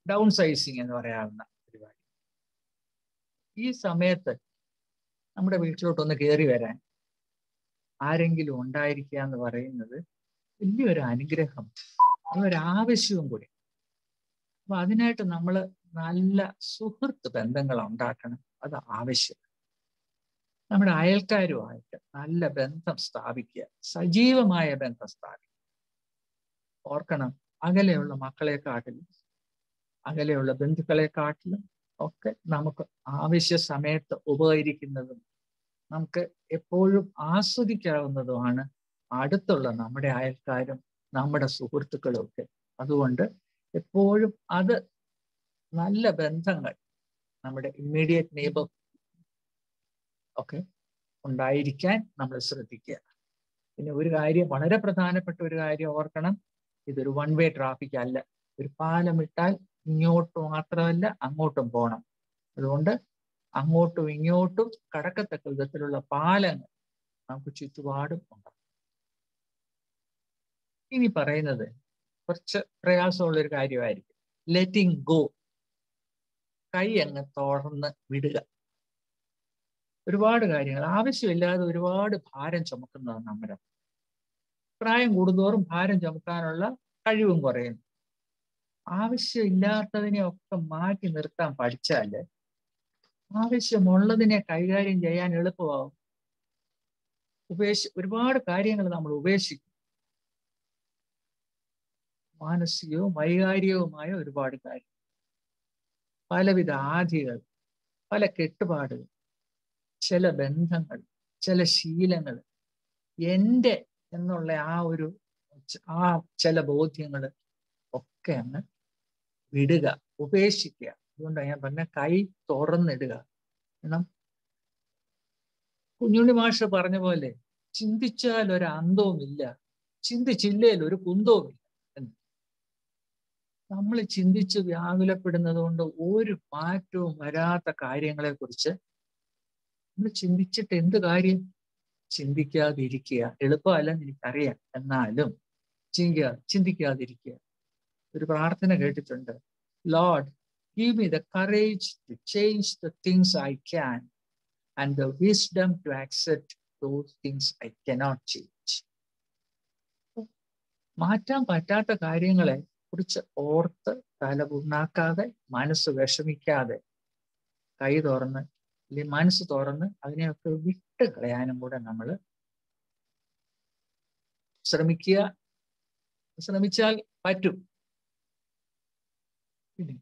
ഡൗൺ സൈസിങ് എന്ന് പറയാവുന്ന പരിപാടി. ഈ സമയത്ത് നമ്മുടെ വീട്ടിലോട്ട് ഒന്ന് കയറി വരാൻ ആരെങ്കിലും ഉണ്ടായിരിക്കുക എന്ന് പറയുന്നത് വലിയൊരു അനുഗ്രഹം അതൊരു ആവശ്യവും കൂടി. അപ്പൊ അതിനായിട്ട് നമ്മൾ നല്ല സുഹൃത്ത് ബന്ധങ്ങൾ ഉണ്ടാക്കണം. അത് ആവശ്യം. നമ്മുടെ അയൽക്കാരുമായിട്ട് നല്ല ബന്ധം സ്ഥാപിക്കുക സജീവമായ ബന്ധം സ്ഥാപിക്കുക. ഓർക്കണം അകലെയുള്ള മക്കളെക്കാട്ടിലും അകലെയുള്ള ബന്ധുക്കളെക്കാട്ടിലും ഒക്കെ നമുക്ക് ആവശ്യ സമയത്ത് ഉപകരിക്കുന്നതും നമുക്ക് എപ്പോഴും ആസ്വദിക്കാവുന്നതുമാണ് അടുത്തുള്ള നമ്മുടെ അയൽക്കാരും നമ്മുടെ സുഹൃത്തുക്കളും ഒക്കെ അതുകൊണ്ട് എപ്പോഴും അത് നല്ല ബന്ധങ്ങൾ നമ്മുടെ ഇമ്മീഡിയറ്റ് നെയ്ബർ ഒക്കെ ഉണ്ടായിരിക്കാൻ നമ്മൾ ശ്രദ്ധിക്കുക. പിന്നെ ഒരു കാര്യം വളരെ പ്രധാനപ്പെട്ട ഒരു കാര്യം ഓർക്കണം. ഇതൊരു വൺ വേ ട്രാഫിക് അല്ല. ഒരു പാലം ഇട്ടാൽ ഇങ്ങോട്ട് മാത്രമല്ല അങ്ങോട്ടും പോകണം അതുകൊണ്ട് അങ്ങോട്ടും ഇങ്ങോട്ടും കടക്കത്തക്ക വിധത്തിലുള്ള പാലങ്ങൾ നമുക്ക് ചുറ്റുപാടും ഉണ്ടാകും ഇനി പറയുന്നത് കുറച്ച് പ്രയാസമുള്ള ഒരു കാര്യമായിരിക്കും. ലെറ്റിംഗ് ഗോ കൈ അങ്ങ് തുറന്ന് വിടുക. ഒരുപാട് കാര്യങ്ങൾ. ആവശ്യമില്ലാതെ ഒരുപാട് ഭാരം ചുമക്കുന്നതാണ് നമ്മുടെ പ്രായം കൂടുന്തോറും ഭാരം ചുമക്കാനുള്ള കഴിവും കുറയുന്നു. ആവശ്യമില്ലാത്തതിനെ ഒക്കെ മാറ്റി നിർത്താൻ പഠിച്ചാൽ ആവശ്യമുള്ളതിനെ കൈകാര്യം ചെയ്യാൻ എളുപ്പമാവും. ഉപേക്ഷ ഒരുപാട് കാര്യങ്ങൾ നമ്മൾ ഉപേക്ഷിക്കും. മാനസികവും വൈകാരികവുമായ ഒരുപാട് കാര്യം പലവിധ ആധികൾ പല കെട്ടുപാടുകൾ ചില ബന്ധങ്ങൾ ചില ശീലങ്ങൾ എന്റെ എന്നുള്ള ആ ഒരു ആ ചില ബോധ്യങ്ങൾ ഒക്കെ അങ്ങ് വിടുക ഉപേക്ഷിക്കുക. അതുകൊണ്ടാണ് ഞാൻ പറഞ്ഞ കൈ തുറന്നിടുക. കാരണം കുഞ്ഞുണ്ണി മാഷ് പറഞ്ഞ പോലെ ചിന്തിച്ചാൽ ഒരു അന്തവുമില്ല ചിന്തിച്ചില്ലേൽ ഒരു കുന്തവുമില്ല നമ്മൾ ചിന്തിച്ച് വ്യാകുലപ്പെടുന്നത് കൊണ്ട് ഒരു മാറ്റവും വരാത്ത കാര്യങ്ങളെ കുറിച്ച് നമ്മൾ ചിന്തിച്ചിട്ട് എന്ത് കാര്യം? ചിന്തിക്കാതിരിക്കുക. എളുപ്പമല്ലെന്ന് എനിക്കറിയാം. എന്നാലും ചിന്തിക്കുക ചിന്തിക്കാതിരിക്കുക. ഒരു പ്രാർത്ഥന കേട്ടിട്ടുണ്ട്. Lord give me the courage to change the things I can and the wisdom to accept those things I cannot change മാറ്റാൻ പറ്റാത്ത കാര്യങ്ങളെ കുറിച്ച് ഓർത്ത് തല തലപുണ്ണാക്കാതെ മനസ്സ് വിഷമിക്കാതെ കൈ തുറന്ന് അല്ലെങ്കിൽ മനസ്സ് തുറന്ന് അതിനെയൊക്കെ വിട്ട് കളയാനും കൂടെ നമ്മൾ ശ്രമിക്കുക. ശ്രമിച്ചാൽ പറ്റും. പിന്നെ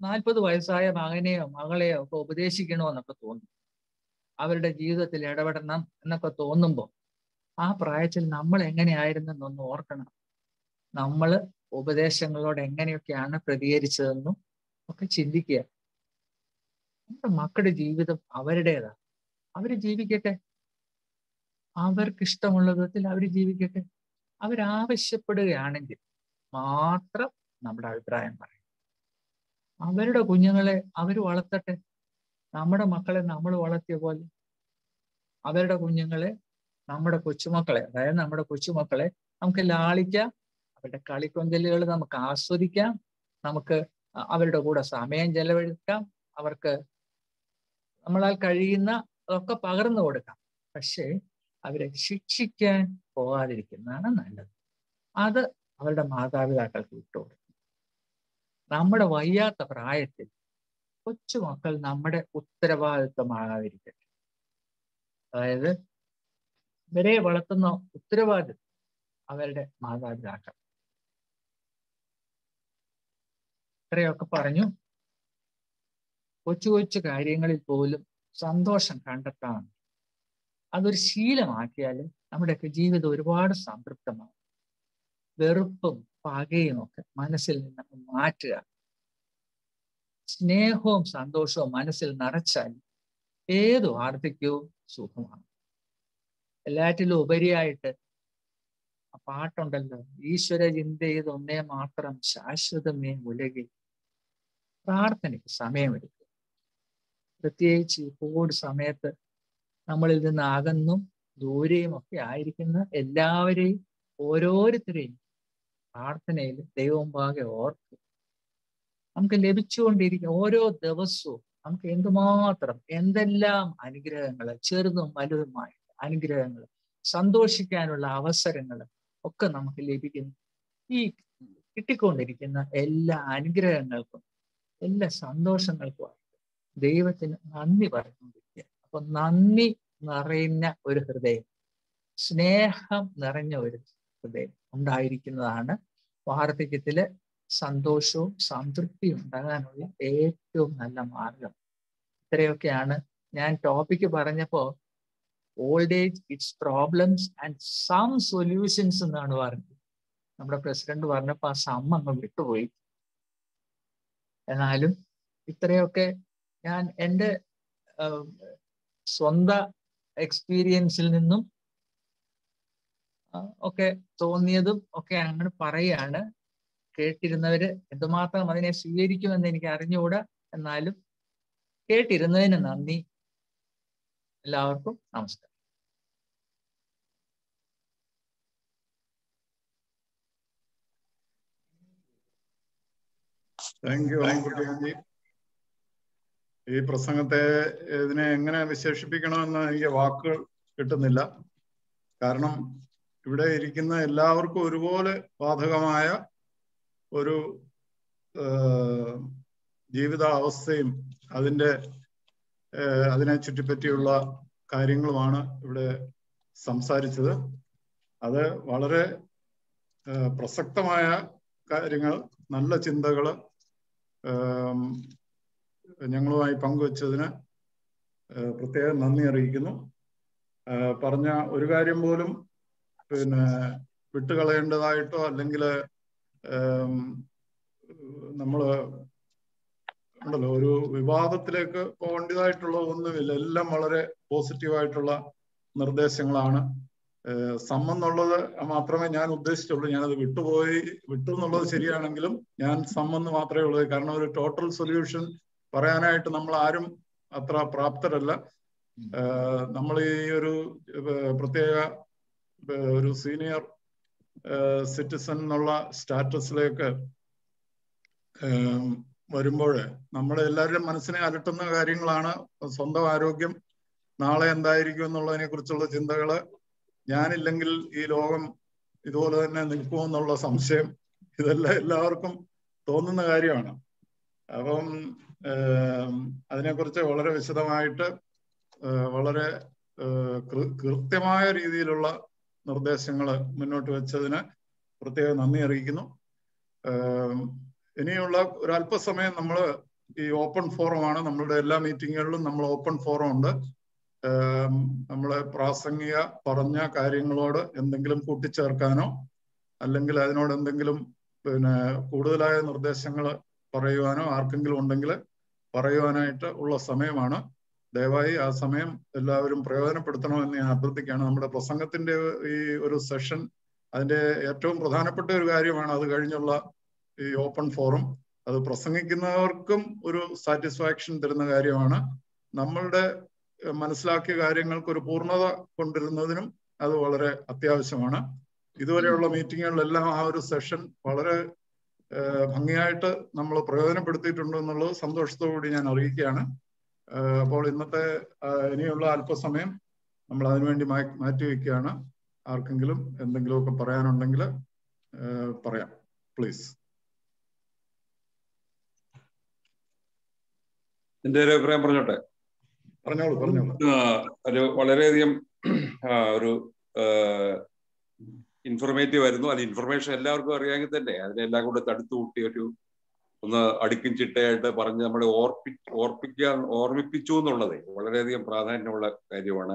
നാൽപ്പത് വയസ്സായ മകനെയോ മകളെയോ ഒക്കെ ഉപദേശിക്കണമെന്നൊക്കെ തോന്നും. അവരുടെ ജീവിതത്തിൽ ഇടപെടണം എന്നൊക്കെ തോന്നുമ്പോൾ ആ പ്രായത്തിൽ നമ്മൾ എങ്ങനെയായിരുന്നെന്നൊന്ന് ഓർക്കണം. നമ്മൾ ഉപദേശങ്ങളോട് എങ്ങനെയൊക്കെയാണ് പ്രതികരിച്ചതെന്നും ഒക്കെ ചിന്തിക്കുക. നമ്മുടെ മക്കളുടെ ജീവിതം അവരുടേതാ. അവർ ജീവിക്കട്ടെ. അവർക്ക് ഇഷ്ടമുള്ള വിധത്തിൽ അവർ ജീവിക്കട്ടെ. അവരാവശ്യപ്പെടുകയാണെങ്കിൽ മാത്രം നമ്മുടെ അഭിപ്രായം പറയും. അവരുടെ കുഞ്ഞുങ്ങളെ അവർ വളർത്തട്ടെ. നമ്മുടെ മക്കളെ നമ്മൾ വളർത്തിയ പോലെ അവരുടെ കുഞ്ഞുങ്ങളെ നമ്മുടെ കൊച്ചുമക്കളെ അതായത് നമ്മുടെ കൊച്ചുമക്കളെ നമുക്ക് ലാളിക്കാം. അവരുടെ കളിക്കൊന്തലുകൾ നമുക്ക് ആസ്വദിക്കാം. നമുക്ക് അവരുടെ കൂടെ സമയം ചെലവഴിക്കാം. അവർക്ക് നമ്മളാൽ കഴിയുന്ന അതൊക്കെ പകർന്നു കൊടുക്കാം. പക്ഷേ അവരെ ശിക്ഷിക്കാൻ പോകാതിരിക്കുന്നതാണ് നല്ലത്. അത് അവരുടെ മാതാപിതാക്കൾക്ക് വിട്ടുകൊടുക്കും. നമ്മുടെ വയ്യാത്ത പ്രായത്തിൽ കൊച്ചുമക്കൾ നമ്മുടെ ഉത്തരവാദിത്വമാകാതിരിക്കട്ടെ. അതായത് ഇവരെ വളർത്തുന്ന ഉത്തരവാദിത്വം അവരുടെ മാതാപിതാക്കൾ. ഇത്രയൊക്കെ പറഞ്ഞു. കൊച്ചു കൊച്ചു കാര്യങ്ങളിൽ പോലും സന്തോഷം കണ്ടെത്താൻ അതൊരു ശീലമാക്കിയാൽ നമ്മുടെയൊക്കെ ജീവിതം ഒരുപാട് സംതൃപ്തമാകും. വെറുപ്പും പകയും ഒക്കെ മനസ്സിൽ നിന്ന് മാറ്റുക. സ്നേഹവും സന്തോഷവും മനസ്സിൽ നിറച്ചാൽ ഏത് വാർദ്ധക്യവും സുഖമാണ്. എല്ലാറ്റിലും ഉപരിയായിട്ട് ആ പാട്ടുണ്ടല്ലോ ഈശ്വര ചിന്ത ചെയ്ത് ഒന്നേ മാത്രം ശാശ്വതമേ ഉലകിൽ പ്രാർത്ഥനയ്ക്ക് സമയമെടുക്കുക പ്രത്യേകിച്ച് ഈ കോവിഡ് സമയത്ത് നമ്മളിൽ നിന്ന് അകന്നും ദൂരെയും ഒക്കെ ആയിരിക്കുന്ന എല്ലാവരെയും ഓരോരുത്തരെയും പ്രാർത്ഥനയിൽ ദൈവം പാകെ ഓർക്കും. നമുക്ക് ലഭിച്ചുകൊണ്ടിരിക്കുന്ന ഓരോ ദിവസവും നമുക്ക് എന്തുമാത്രം എന്തെല്ലാം അനുഗ്രഹങ്ങൾ ചെറുതും വലുതുമായ അനുഗ്രഹങ്ങൾ സന്തോഷിക്കാനുള്ള അവസരങ്ങൾ ഒക്കെ നമുക്ക് ലഭിക്കുന്നു. ഈ കിട്ടിക്കൊണ്ടിരിക്കുന്ന എല്ലാ അനുഗ്രഹങ്ങൾക്കും എല്ലാ സന്തോഷങ്ങൾക്കുമായിട്ട് ദൈവത്തിന് നന്ദി പറഞ്ഞുകൊണ്ടിരിക്കുക. അപ്പൊ നന്ദി നിറയുന്ന ഒരു ഹൃദയം സ്നേഹം നിറഞ്ഞ ഒരു ഹൃദയം. ഉണ്ടായിരിക്കുന്നതാണ്. വാർദ്ധക്യത്തിൽ സന്തോഷവും സംതൃപ്തിയും ഉണ്ടാകാനുള്ള ഏറ്റവും നല്ല മാർഗം. ഇത്രയൊക്കെയാണ് ഞാൻ ടോപ്പിക്ക് പറഞ്ഞപ്പോ old age its problems and some solutions എന്നാണ് പറഞ്ഞത്. നമ്മുടെ പ്രസിഡന്റ് പറഞ്ഞപ്പോ ആ സം അങ്ങ് വിട്ടുപോയി. എന്നാലും ഇത്രയൊക്കെ ഞാൻ എന്റെ സ്വന്തം എക്സ്പീരിയൻസിൽ നിന്നും ഒക്കെ തോന്നിയതും ഒക്കെ അങ്ങനെ പറയാണ്. കേട്ടിരുന്നവര് എന്തുമാത്രം അതിനെ സ്വീകരിക്കുമെന്ന് എനിക്ക് അറിഞ്ഞുകൂടാ. എന്നാലും കേട്ടിരുന്നതിന് നന്ദി. എല്ലാവർക്കും നമസ്കാരം. താങ്ക് യു ഈ പ്രസംഗത്തെ ഇതിനെ എങ്ങനെ വിശേഷിപ്പിക്കണമെന്ന് എനിക്ക് വാക്കുകൾ കിട്ടുന്നില്ല. കാരണം ഇവിടെ ഇരിക്കുന്ന എല്ലാവർക്കും ഒരുപോലെ ബാധകമായ ഒരു ജീവിതാവസ്ഥയും അതിന്റെ അതിനെ ചുറ്റിപ്പറ്റിയുള്ള കാര്യങ്ങളുമാണ് ഇവിടെ സംസാരിച്ചത്. അത് വളരെ പ്രസക്തമായ കാര്യങ്ങൾ നല്ല ചിന്തകൾ ഞങ്ങളുമായി പങ്കുവച്ചതിന് പ്രത്യേകം നന്ദി അറിയിക്കുന്നു. പറഞ്ഞ ഒരു കാര്യം പോലും പിന്നെ വിട്ടുകളയേണ്ടതായിട്ടോ അല്ലെങ്കിൽ നമ്മൾ ഉണ്ടല്ലോ ഒരു വിവാദത്തിലേക്ക് പോകേണ്ടതായിട്ടുള്ള ഒന്നുമില്ല. എല്ലാം വളരെ പോസിറ്റീവായിട്ടുള്ള നിർദ്ദേശങ്ങളാണ്. സമ്മെന്നുള്ളത് മാത്രമേ ഞാൻ ഉദ്ദേശിച്ചുള്ളൂ. ഞാനത് വിട്ടുപോയി വിട്ടു എന്നുള്ളത് ശരിയാണെങ്കിലും ഞാൻ സമ്മെന്ന് മാത്രമേ ഉള്ളൂ. കാരണം ഒരു ടോട്ടൽ സൊല്യൂഷൻ പറയാനായിട്ട് നമ്മൾ ആരും അത്ര പ്രാപ്തരല്ല. നമ്മൾ ഈ ഒരു പ്രത്യേക ഒരു സീനിയർ സിറ്റിസൺ എന്നുള്ള സ്റ്റാറ്റസിലേക്ക് വരുമ്പോൾ നമ്മുടെ എല്ലാവരുടെയും മനസ്സിനെ അലട്ടുന്ന കാര്യങ്ങളാണ് സ്വന്തം ആരോഗ്യം നാളെ എന്തായിരിക്കും എന്നുള്ളതിനെ കുറിച്ചുള്ള ചിന്തകൾ ഞാനില്ലെങ്കിൽ ഈ ലോകം ഇതുപോലെ തന്നെ നിൽക്കുമെന്നുള്ള സംശയം ഇതെല്ലാം എല്ലാവർക്കും തോന്നുന്ന കാര്യമാണ്. അപ്പം അതിനെക്കുറിച്ച് വളരെ വിശദമായിട്ട് വളരെ കൃത്യമായ രീതിയിലുള്ള നിർദ്ദേശങ്ങൾ മുന്നോട്ട് വെച്ചതിന് പ്രത്യേകം നന്ദി അറിയിക്കുന്നു. ഇനിയുള്ള ഒരു അല്പസമയം നമ്മൾ ഈ ഓപ്പൺ ഫോറമാണ് നമ്മളുടെ എല്ലാ മീറ്റിങ്ങുകളിലും നമ്മൾ ഓപ്പൺ ഫോറം ഉണ്ട്. നമ്മളെ പ്രാസംഗിക പറഞ്ഞ കാര്യങ്ങളോട് എന്തെങ്കിലും കൂട്ടിച്ചേർക്കാനോ അല്ലെങ്കിൽ അതിനോട് എന്തെങ്കിലും പിന്നെ കൂടുതലായ നിർദ്ദേശങ്ങൾ പറയുവാനോ ആർക്കെങ്കിലും ഉണ്ടെങ്കിൽ പറയുവാനായിട്ട് ഉള്ള സമയമാണ്. ദയവായി ആ സമയം എല്ലാവരും പ്രയോജനപ്പെടുത്തണമെന്ന് ഞാൻ അഭ്യർത്ഥിക്കുകയാണ്. നമ്മുടെ പ്രസംഗത്തിന്റെ ഈ ഒരു സെഷൻ അതിന്റെ ഏറ്റവും പ്രധാനപ്പെട്ട ഒരു കാര്യമാണ് അത് കഴിഞ്ഞുള്ള ഈ ഓപ്പൺ ഫോറം അത് പ്രസംഗിക്കുന്നവർക്കും ഒരു സാറ്റിസ്ഫാക്ഷൻ തരുന്ന കാര്യമാണ്. നമ്മളുടെ മനസ്സിലാക്കിയ കാര്യങ്ങൾക്ക് ഒരു പൂർണത കൊണ്ടിരുന്നതിനും അത് വളരെ അത്യാവശ്യമാണ്. ഇതുവരെയുള്ള മീറ്റിങ്ങുകളിലെല്ലാം ആ ഒരു സെഷൻ വളരെ ഭംഗിയായിട്ട് നമ്മൾ പ്രയോജനപ്പെടുത്തിയിട്ടുണ്ട് എന്നുള്ളത് സന്തോഷത്തോടുകൂടി ഞാൻ അറിയിക്കുകയാണ്. അപ്പോൾ ഇന്നത്തെ ഇനിയുള്ള അല്പസമയം നമ്മൾ അതിനുവേണ്ടി മാറ്റി വയ്ക്കുകയാണ് ആർക്കെങ്കിലും എന്തെങ്കിലുമൊക്കെ പറയാനുണ്ടെങ്കിൽ പറയാം. പ്ലീസ് എന്റെ ഒരു അഭിപ്രായം പറഞ്ഞോട്ടെ? പറഞ്ഞോളൂ പറഞ്ഞോളൂ. ഒരു വളരെയധികം ഒരു ഇൻഫർമേറ്റീവ് ആയിരുന്നു. അത് ഇൻഫർമേഷൻ എല്ലാവർക്കും അറിയാമെങ്കിൽ തന്നെ. അതിനെല്ലാം കൂടെ തടുത്തു കൂട്ടി ഒരു ഒന്ന് അടുക്കും ചിട്ടയായിട്ട് പറഞ്ഞ് നമ്മളെ ഓർപ്പി ഓർപ്പിക്കാൻ ഓർമ്മിപ്പിച്ചു എന്നുള്ളത് വളരെയധികം പ്രാധാന്യമുള്ള കാര്യമാണ്.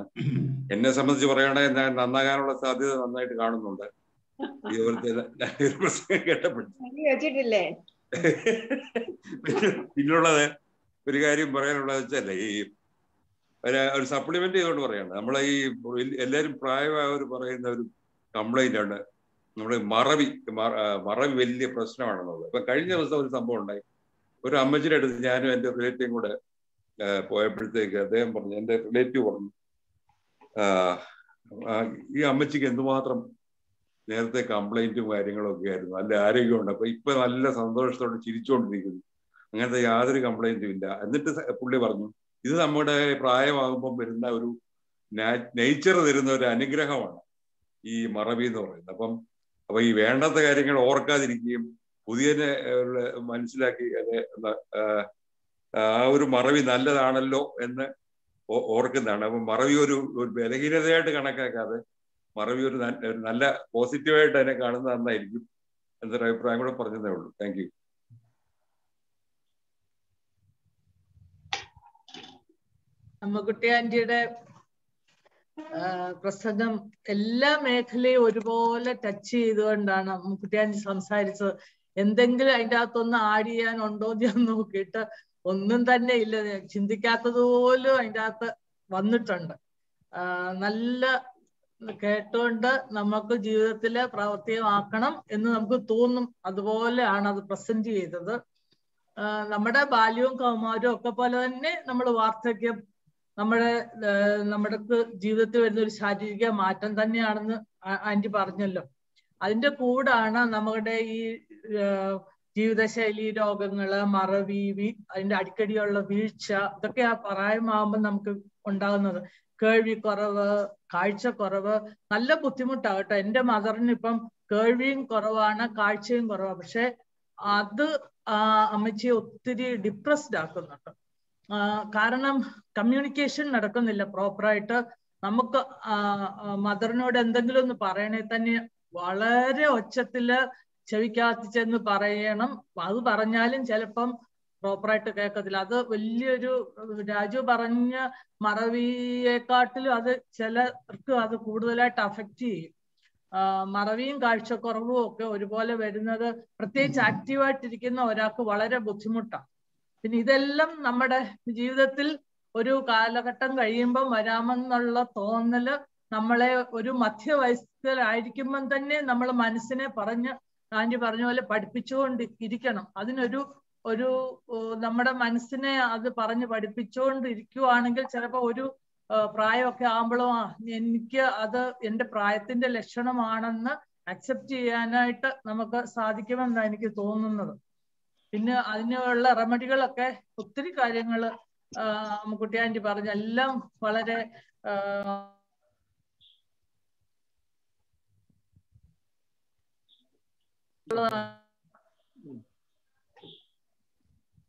എന്നെ സംബന്ധിച്ച് പറയുകയാണെങ്കിൽ ഞാൻ നന്നാകാനുള്ള സാധ്യത നന്നായിട്ട് കാണുന്നുണ്ട്. ഇതുപോലത്തെ പിന്നുള്ളത് ഒരു കാര്യം പറയാനുള്ളത് വെച്ചാൽ ഈ ഒരു ഒരു സപ്ലിമെന്റ് ചെയ്തുകൊണ്ട് പറയാണ്. നമ്മളെ ഈ എല്ലാവരും പ്രായമായവർ പറയുന്ന ഒരു കംപ്ലൈന്റ് ആണ്. നമ്മുടെ മറവി മറവി വലിയ പ്രശ്നമാണെന്നുള്ളത്. ഇപ്പൊ കഴിഞ്ഞ ദിവസം ഒരു സംഭവം ഉണ്ടായി. ഒരു അമ്മച്ചിയുടെ അടുത്ത് ഞാനും എന്റെ റിലേറ്റീവും കൂടെ പോയപ്പോഴത്തേക്ക് അദ്ദേഹം പറഞ്ഞു എന്റെ റിലേറ്റീവ് പറഞ്ഞു ഈ അമ്മച്ചിക്ക് എന്തുമാത്രം നേരത്തെ കംപ്ലൈന്റും കാര്യങ്ങളും ഒക്കെ ആയിരുന്നു നല്ല ആരോഗ്യമുണ്ട് അപ്പൊ ഇപ്പൊ നല്ല സന്തോഷത്തോടെ ചിരിച്ചുകൊണ്ടിരിക്കുന്നു. അങ്ങനത്തെ യാതൊരു കംപ്ലൈന്റും ഇല്ല. എന്നിട്ട് പുള്ളി പറഞ്ഞു ഇത് നമ്മുടെ പ്രായമാകുമ്പോൾ വരുന്ന ഒരു നേച്ചർ തരുന്ന ഒരു അനുഗ്രഹമാണ് ഈ മറവി എന്ന് പറയുന്നത്. അപ്പം അപ്പൊ ഈ വേണ്ടാത്ത കാര്യങ്ങൾ ഓർക്കാതിരിക്കുകയും പുതിയതിനെ മനസ്സിലാക്കി അത് ആ ഒരു മറവി നല്ലതാണല്ലോ എന്ന് ഓർക്കുന്നതാണ്. അപ്പൊ മറവി ഒരു ഒരു ബലഹീനതയായിട്ട് കണക്കാക്കാതെ മറവി ഒരു നല്ല പോസിറ്റീവായിട്ട് അതിനെ കാണുന്നത് നന്നായിരിക്കും എന്നൊരു അഭിപ്രായം കൂടെ പറഞ്ഞതേ ഉള്ളൂ. താങ്ക് യു അമ്മക്കുട്ടി ആന്റിയുടെ പ്രസംഗം എല്ലാ മേഖലയും ഒരുപോലെ ടച്ച് ചെയ്തുകൊണ്ടാണ് കുട്ടിയാഞ്ചി സംസാരിച്ചത്. എന്തെങ്കിലും അതിന്റെ അകത്തൊന്ന് ആഡ് ചെയ്യാനുണ്ടോ ഞാൻ നോക്കിയിട്ട് ഒന്നും തന്നെ ഇല്ല. ചിന്തിക്കാത്തതുപോലും അതിന്റെ അകത്ത് വന്നിട്ടുണ്ട്. നല്ല കേട്ടുകൊണ്ട് നമുക്ക് ജീവിതത്തിൽ പ്രാവർത്തികമാക്കണം എന്ന് നമുക്ക് തോന്നും അതുപോലെയാണ് അത് പ്രസന്റ് ചെയ്തത്. നമ്മുടെ ബാല്യവും കൗമാരവും ഒക്കെ പോലെ തന്നെ നമ്മൾ വാർദ്ധക്യം നമ്മുടെ നമ്മുടെ ജീവിതത്തിൽ വരുന്ന ഒരു ശാരീരിക മാറ്റം തന്നെയാണെന്ന് ആന്റി പറഞ്ഞല്ലോ. അതിന്റെ കൂടാണ് നമ്മുടെ ഈ ജീവിതശൈലി രോഗങ്ങൾ മറവി അതിന്റെ അടിക്കടിയുള്ള വീഴ്ച ഇതൊക്കെ ആ പ്രായമാകുമ്പോൾ നമുക്ക് ഉണ്ടാകുന്നത്. കാഴ്ച കുറവ് നല്ല ബുദ്ധിമുട്ടാകട്ടെ എന്റെ മദറിന് ഇപ്പം കേൾവിയും കുറവാണ് കാഴ്ചയും കുറവാണ്. പക്ഷെ അത് അമ്മച്ചിയെ ഒത്തിരി ഡിപ്രസ്ഡ് ആക്കുന്നുണ്ട്. കാരണം കമ്മ്യൂണിക്കേഷൻ നടക്കുന്നില്ല. പ്രോപ്പറായിട്ട് നമുക്ക് മദറിനോട് എന്തെങ്കിലും ഒന്ന് പറയണേ തന്നെ വളരെ ഒച്ചത്തിൽ ചെവിക്കകത്ത് ചെന്ന് പറയണം. അത് പറഞ്ഞാലും ചിലപ്പം പ്രോപ്പറായിട്ട് കേൾക്കത്തില്ല. അത് വലിയൊരു രാജു പറഞ്ഞ മറവിയെക്കാട്ടിലും അത് ചിലർക്ക് അത് കൂടുതലായിട്ട് അഫക്റ്റ് ചെയ്യും. മറവിയും കാഴ്ചക്കുറവും ഒക്കെ ഒരുപോലെ വരുന്നത് പ്രത്യേകിച്ച് ആക്റ്റീവായിട്ടിരിക്കുന്ന ഒരാൾക്ക് വളരെ ബുദ്ധിമുട്ടാണ്. പിന്നെ ഇതെല്ലാം നമ്മുടെ ജീവിതത്തിൽ ഒരു കാലഘട്ടം കഴിയുമ്പോൾ വരാമെന്നുള്ള തോന്നൽ നമ്മളെ ഒരു മധ്യവയസ്കരായിരിക്കുമ്പം തന്നെ നമ്മൾ മനസ്സിനെ പറഞ്ഞ് ആന്റി പറഞ്ഞ പോലെ പഠിപ്പിച്ചുകൊണ്ട് ഇരിക്കണം അതിനൊരു ഒരു നമ്മുടെ മനസ്സിനെ അത് പറഞ്ഞ് പഠിപ്പിച്ചുകൊണ്ട് ഇരിക്കുവാണെങ്കിൽ ചിലപ്പോൾ ഒരു പ്രായമൊക്കെ ആകുമ്പോഴും എനിക്ക് അത് എന്റെ പ്രായത്തിന്റെ ലക്ഷണമാണെന്ന് അക്സെപ്റ്റ് ചെയ്യാനായിട്ട് നമുക്ക് സാധിക്കുമെന്നാണ് എനിക്ക് തോന്നുന്നത്. പിന്നെ അതിനുള്ള റെമഡികളൊക്കെ ഒത്തിരി കാര്യങ്ങൾ കുട്ടിയാന്റി പറഞ്ഞ എല്ലാം വളരെ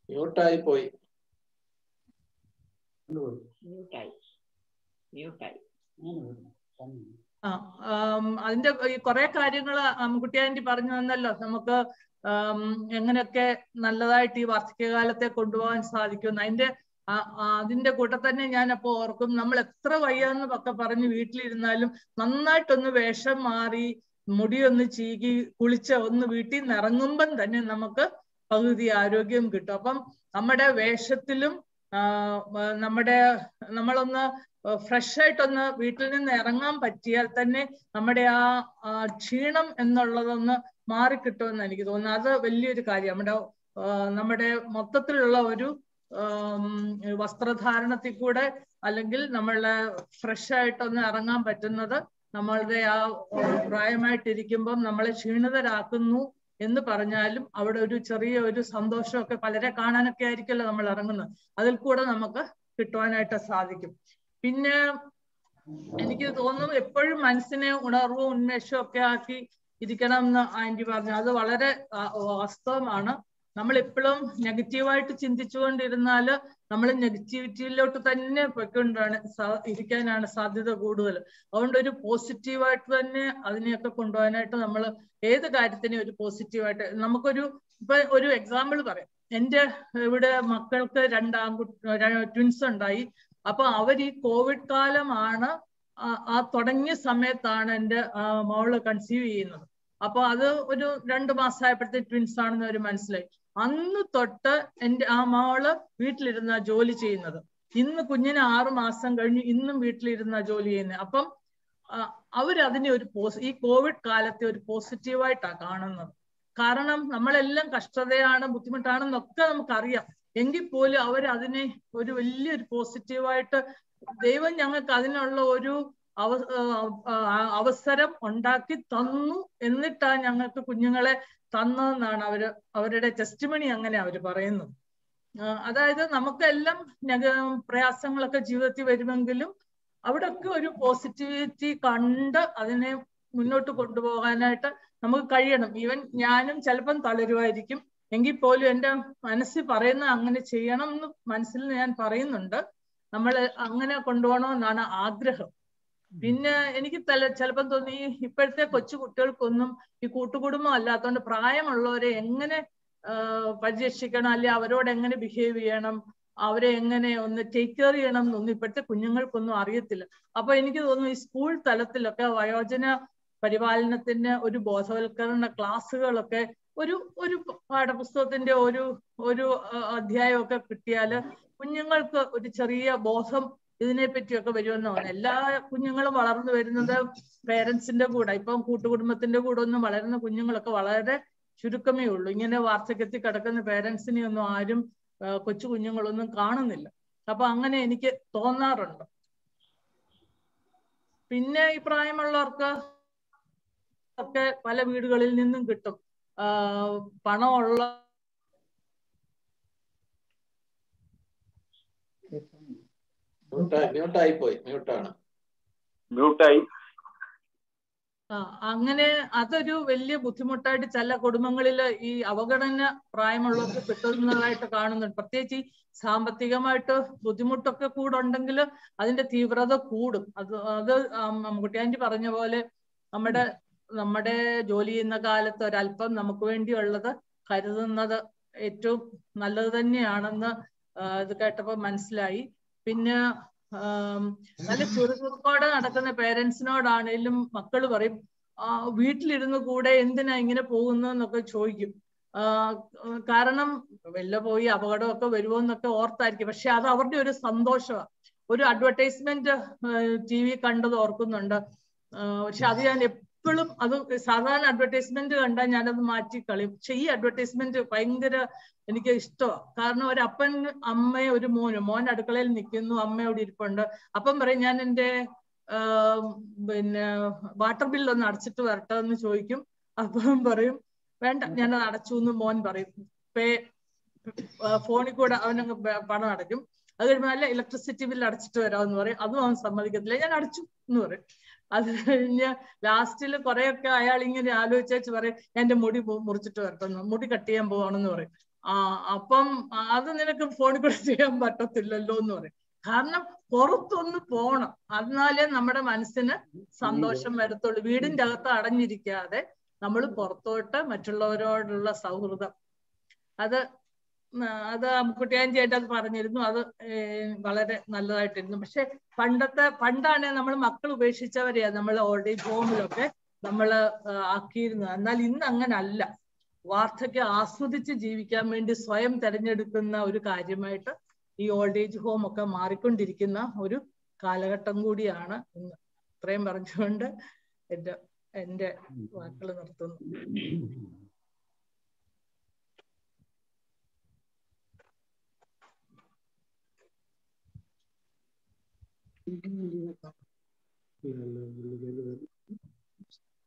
മ്യൂട്ടായി പോയി. അതിന്റെ ഈ കുറെ കാര്യങ്ങൾ കുട്ടി പറഞ്ഞു തന്നല്ലോ. നമുക്ക് എങ്ങനെയൊക്കെ നല്ലതായിട്ട് ഈ വാർദ്ധക്യകാലത്തെ കൊണ്ടുപോകാൻ സാധിക്കും അതിന്റെ അതിന്റെ കൂടെ തന്നെ ഞാൻ അപ്പോൾ ഓർക്കും നമ്മൾ എത്ര വയ്യാന്ന് ഒക്കെ പറഞ്ഞ് വീട്ടിലിരുന്നാലും നന്നായിട്ടൊന്ന് വേഷം മാറി മുടിയൊന്ന് ചീകി കുളിച്ച ഒന്ന് വീട്ടിൽ നിന്ന് ഇറങ്ങുമ്പം തന്നെ നമുക്ക് പകുതി ആരോഗ്യം കിട്ടും. അപ്പം നമ്മുടെ വേഷത്തിലും നമ്മുടെ നമ്മളൊന്ന് ഫ്രഷ് ആയിട്ടൊന്ന് വീട്ടിൽ നിന്ന് ഇറങ്ങാൻ പറ്റിയാൽ തന്നെ നമ്മുടെ ആ, ക്ഷീണം എന്നുള്ളതൊന്ന് മാറിക്കിട്ടുമെന്ന് എനിക്ക് തോന്നുന്നു. അത് വലിയൊരു കാര്യം. നമ്മുടെ നമ്മുടെ മൊത്തത്തിലുള്ള ഒരു വസ്ത്രധാരണത്തിൽ കൂടെ അല്ലെങ്കിൽ നമ്മളെ ഫ്രഷ് ആയിട്ടൊന്ന് ഇറങ്ങാൻ പറ്റുന്നത് നമ്മളുടെ ആ പ്രായമായിട്ടിരിക്കുമ്പം നമ്മളെ ക്ഷീണിതരാക്കുന്നു എന്ന് പറഞ്ഞാലും അവിടെ ഒരു ചെറിയ ഒരു സന്തോഷമൊക്കെ പലരെ കാണാനൊക്കെ ആയിരിക്കുമല്ലോ നമ്മൾ ഇറങ്ങുന്നത്. അതിൽ കൂടെ നമുക്ക് കിട്ടുവാനായിട്ട് സാധിക്കും. പിന്നെ എനിക്ക് തോന്നുന്നു എപ്പോഴും മനസ്സിനെ ഉണർവും ഉന്മേഷവും ഒക്കെ ആക്കി ഇരിക്കണം എന്ന് ആന്റി പറഞ്ഞു. അത് വളരെ വാസ്തവമാണ്. നമ്മൾ എപ്പോഴും നെഗറ്റീവായിട്ട് ചിന്തിച്ചുകൊണ്ടിരുന്നാൽ നമ്മൾ നെഗറ്റിവിറ്റിയിലോട്ട് തന്നെ പൊയ്ക്കൊണ്ടാണ് ഇരിക്കാനാണ് സാധ്യത കൂടുതൽ. അതുകൊണ്ട് ഒരു പോസിറ്റീവായിട്ട് തന്നെ അതിനെയൊക്കെ കൊണ്ടുപോകാനായിട്ട് നമ്മൾ ഏത് കാര്യത്തിനെ ഒരു പോസിറ്റീവായിട്ട് നമുക്കൊരു ഇപ്പൊ ഒരു എക്സാമ്പിൾ പറയാം. എന്റെ ഇവിടെ മക്കൾക്ക് രണ്ട് ട്വിൻസ് ഉണ്ടായി. അപ്പൊ അവർ ഈ കോവിഡ് കാലമാണ് ആ- തുടങ്ങിയ സമയത്താണ് എന്റെ മോൾ കൺസീവ് ചെയ്യുന്നത്. അപ്പൊ അത് ഒരു രണ്ടു മാസമായപ്പോഴത്തെ ട്വിൻസ് ആണെന്ന് അവർ മനസ്സിലായി. അന്ന് തൊട്ട് എന്റെ ആ മോൾ വീട്ടിലിരുന്ന ജോലി ചെയ്യുന്നത്. ഇന്ന് കുഞ്ഞിന് ആറ് മാസം കഴിഞ്ഞ് ഇന്നും വീട്ടിലിരുന്ന ജോലി ചെയ്യുന്നത്. അപ്പം അവരതിനെ ഒരു പോസ് ഈ കോവിഡ് കാലത്തെ ഒരു പോസിറ്റീവായിട്ടാണ് കാണുന്നത്. കാരണം നമ്മളെല്ലാം കഷ്ടതയാണ് ബുദ്ധിമുട്ടാണെന്നൊക്കെ നമുക്കറിയാം. എങ്കിൽ പോലും അവരതിനെ ഒരു വലിയൊരു പോസിറ്റീവായിട്ട് ദൈവം ഞങ്ങൾക്ക് അതിനുള്ള ഒരു അവ അവസരം ഉണ്ടാക്കി തന്നു എന്നിട്ടാ ഞങ്ങൾക്ക് കുഞ്ഞുങ്ങളെ തന്നതെന്നാണ് അവർ അവരുടെ ടെസ്റ്റിമണി അങ്ങനെ അവർ പറയുന്നത്. അതായത് നമുക്കെല്ലാം പ്രയാസങ്ങളൊക്കെ ജീവിതത്തിൽ വരുമെങ്കിലും അവിടെയൊക്കെ ഒരു പോസിറ്റിവിറ്റി കണ്ട് അതിനെ മുന്നോട്ട് കൊണ്ടുപോകാനായിട്ട് നമുക്ക് കഴിയണം. ഈവൻ ഞാനും ചിലപ്പം തളരുമായിരിക്കും. എങ്കിൽ പോലും എന്റെ മനസ്സിൽ പറയുന്ന അങ്ങനെ ചെയ്യണം എന്ന് മനസ്സിൽ ഞാൻ പറയുന്നുണ്ട്. നമ്മൾ അങ്ങനെ കൊണ്ടുപോകണമെന്നാണ് ആഗ്രഹം. പിന്നെ എനിക്ക് തല ചിലപ്പം തോന്നി ഇപ്പോഴത്തെ കൊച്ചു കുട്ടികൾക്കൊന്നും ഈ കൂട്ടുകുടുംബം അല്ലാത്തതുകൊണ്ട് പ്രായമുള്ളവരെ എങ്ങനെ പരിരക്ഷിക്കണം? അല്ലെ അവരോട് എങ്ങനെ ബിഹേവ് ചെയ്യണം? അവരെ എങ്ങനെ ഒന്ന് ടേക്ക് കെയർ ചെയ്യണം എന്നൊന്നും ഇപ്പോഴത്തെ കുഞ്ഞുങ്ങൾക്കൊന്നും അറിയത്തില്ല. അപ്പൊ എനിക്ക് തോന്നുന്നു ഈ സ്കൂൾ തലത്തിലൊക്കെ വയോജന പരിപാലനത്തിന് ഒരു ബോധവൽക്കരണ ക്ലാസ്സുകളൊക്കെ ഒരു ഒരു പാഠപുസ്തകത്തിന്റെ ഒരു ഒരു അധ്യായമൊക്കെ കിട്ടിയാൽ കുഞ്ഞുങ്ങൾക്ക് ഒരു ചെറിയ ബോധം ഇതിനെ പറ്റിയൊക്കെ വരുമെന്ന് തോന്നുന്നു. എല്ലാ കുഞ്ഞുങ്ങളും വളർന്നു വരുന്നത് പേരൻസിന്റെ കൂടെ ഇപ്പം കൂട്ടുകുടുംബത്തിന്റെ കൂടെ ഒന്നും വളരുന്ന കുഞ്ഞുങ്ങളൊക്കെ വളരെ ചുരുക്കമേ ഉള്ളൂ. ഇങ്ങനെ വാർദ്ധക്യത്തിൽ കിടക്കുന്ന പേരൻസിനെ ഒന്നും ആരും കൊച്ചു കുഞ്ഞുങ്ങളൊന്നും കാണുന്നില്ല. അപ്പൊ അങ്ങനെ എനിക്ക് തോന്നാറുണ്ട്. പിന്നെ ഈ പ്രായമുള്ളവർക്ക് ഒക്കെ പല വീടുകളിൽ നിന്നും കിട്ടും. പണമുള്ള മ്യൂട്ടായി പോയി മ്യൂട്ടാണ് മ്യൂട്ടായി അങ്ങനെ അതൊരു വലിയ ബുദ്ധിമുട്ടായിട്ട് ചില കുടുംബങ്ങളിൽ ഈ അവഗണന പ്രായമുള്ളവർക്ക് കിട്ടുന്നതായിട്ട് കാണുന്നുണ്ട്. പ്രത്യേകിച്ച് ഈ സാമ്പത്തികമായിട്ട് ബുദ്ധിമുട്ടൊക്കെ കൂടുണ്ടെങ്കിൽ അതിന്റെ തീവ്രത കൂടും. അത് അത് മമ്മൂട്ടിയാന്റെ പറഞ്ഞ പോലെ നമ്മുടെ നമ്മുടെ ജോലി ചെയ്യുന്ന കാലത്ത് ഒരല്പം നമുക്ക് വേണ്ടിയുള്ളത് കരുതുന്നത് ഏറ്റവും നല്ലത് തന്നെയാണെന്ന് ഇത് കേട്ടപ്പോൾ മനസ്സിലായി. പിന്നെ നല്ല ചുറുചുറുക്കോടെ നടക്കുന്ന പേരൻസിനോടാണേലും മക്കൾ പറയും വീട്ടിലിരുന്ന് കൂടെ എന്തിനാ ഇങ്ങനെ പോകുന്നതെന്നൊക്കെ ചോദിക്കും. കാരണം വെല്ല പോയി അപകടമൊക്കെ വരുമോ എന്നൊക്കെ ഓർത്തായിരിക്കും. പക്ഷെ അത് അവരുടെ ഒരു സന്തോഷമാണ് ഒരു അഡ്വർടൈസ്മെന്റ് ടി വി കണ്ടത് ഓർക്കുന്നുണ്ട്. പക്ഷെ അത് ഞാൻ എപ്പോഴും അത് സാധാരണ അഡ്വർടൈസ്മെന്റ് കണ്ടാൽ ഞാനത് മാറ്റി കളയും. പക്ഷെ ഈ അഡ്വർടൈസ്മെന്റ് ഭയങ്കര എനിക്ക് ഇഷ്ടമാണ് കാരണം ഒരു അപ്പൻ അമ്മയും ഒരു മോന് മോൻ അടുക്കളയിൽ നിൽക്കുന്നു അമ്മ അവിടെ ഇരിപ്പുണ്ട്. അപ്പം പറയും ഞാൻ എന്റെ പിന്നെ വാട്ടർ ബില്ല് ഒന്ന് അടച്ചിട്ട് വരട്ടെ എന്ന് ചോദിക്കും. അപ്പം പറയും വേണ്ട ഞാനത് അടച്ചു എന്ന് മോൻ പറയും. പേ ഫോണിൽ കൂടെ അവനങ്ങ് പണം അടയ്ക്കും. അത് കഴിയുമ്പോൾ ഇലക്ട്രിസിറ്റി ബില്ല് അടച്ചിട്ട് വരാമെന്ന് പറയും. അതും അവൻ സമ്മതിക്കത്തില്ല. ഞാൻ അടച്ചു എന്ന് പറയും. അത് കഴിഞ്ഞ് ലാസ്റ്റിൽ കുറെയൊക്കെ അയാൾ ഇങ്ങനെ ആലോചിച്ചു പറയും എന്റെ മുടി മുറിച്ചിട്ട് വരട്ടെന്ന് മുടി കട്ട് ചെയ്യാൻ പോവാണെന്ന് പറയും. ആ അപ്പം അത് നിനക്ക് ഫോണിൽ കൂടെ ചെയ്യാൻ പറ്റത്തില്ലല്ലോ എന്ന് പറയും. കാരണം പുറത്തൊന്ന് പോണം. എന്നാലേ നമ്മുടെ മനസ്സിന് സന്തോഷം വരത്തുള്ളൂ. വീടിന്റെ അകത്ത് അടഞ്ഞിരിക്കാതെ നമ്മൾ പുറത്തോട്ട് മറ്റുള്ളവരോടുള്ള സൗഹൃദം. അത് അത് കുട്ടിയാഞ്ചി ആയിട്ട് അത് പറഞ്ഞിരുന്നു. അത് വളരെ നല്ലതായിട്ടിരുന്നു. പക്ഷെ പണ്ടത്തെ പണ്ടാണ് നമ്മൾ മക്കൾ ഉപേക്ഷിച്ചവരെയാ നമ്മൾ ഓൾറെഡി ഹോമിലൊക്കെ നമ്മൾ ആക്കിയിരുന്നത്. എന്നാൽ ഇന്ന് അങ്ങനെ അല്ല വാർദ്ധക്യം ആസ്വദിച്ച് ജീവിക്കാൻ വേണ്ടി സ്വയം തെരഞ്ഞെടുക്കുന്ന ഒരു കാര്യമായിട്ട് ഈ ഓൾഡ് ഏജ് ഹോം ഒക്കെ മാറിക്കൊണ്ടിരിക്കുന്ന ഒരു കാലഘട്ടം കൂടിയാണ് ഇന്ന്. ഇത്രയും പറഞ്ഞുകൊണ്ട് എന്റെ എന്റെ വാക്കുകൾ നിർത്തുന്നു.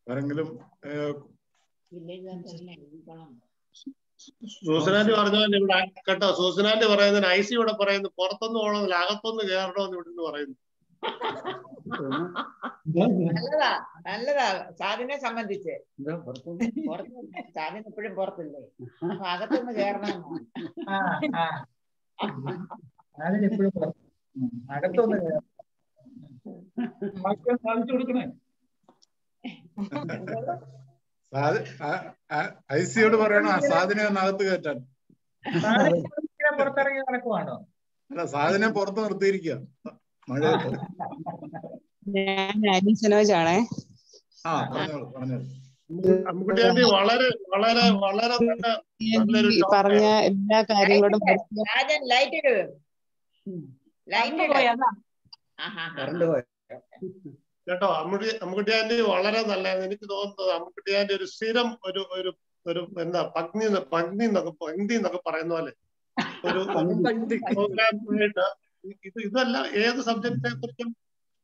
ആരെങ്കിലും സൂസനാന്റ് പറഞ്ഞ ഇവിടെ കേട്ടോ സൂസനാന്റി പറയുന്നത് ഐസി ഇവിടെ പറയുന്നു പുറത്തൊന്നും പോകണമെന്നില്ല അകത്തൊന്ന് കയറണമെന്ന് ഇവിടെ നിന്ന് പറയുന്നു. നല്ലതാ നല്ലതാ സാദിനെ സംബന്ധിച്ച്. പുറത്ത് സാദിന് എപ്പോഴും പുറത്തില്ലേ? അപ്പൊ അകത്തൊന്ന് കയറണം അതിനെപ്പോഴും അകത്തൊന്ന് കയറാം. സാധിച്ചു കൊടുക്കണേ. ഐ സിയോട് പറയണം ആ സാധനെ ഒന്ന് അകത്ത് കയറ്റാൻ പുറത്തിറങ്ങി നടക്കുവാണോ? അല്ല സാധനം പുറത്ത് നിർത്തിയിരിക്കുക മഴയത്ത്. ഞാൻ അനി സനോജ് ആണേ ആ പറഞ്ഞോളൂ പറഞ്ഞോളൂ. വളരെ വളരെ വളരെ പറഞ്ഞ എല്ലാ കാര്യങ്ങളോടും രാജൻ ലൈറ്റ് ഇട്. ലൈറ്റ് പോയ? കേട്ടോ അമ്മുട്ടി അമ്മുക്കുട്ടിയാണ്ടി വളരെ നല്ല എനിക്ക് തോന്നുന്നത് അമ്മുക്കുട്ടിയാണ്ടി ഒരു സ്ഥിരം ഒരു ഒരു ഒരു എന്താ പഗ്നി എന്ന്- പഗ്നി എന്നൊക്കെ പഗ്നി എന്നൊക്കെ പറയുന്ന പോലെ. ഒരു പ്രോഗ്രാമായിട്ട് ഇത് ഇതല്ല ഏത് സബ്ജക്റ്റിനെ കുറിച്ചും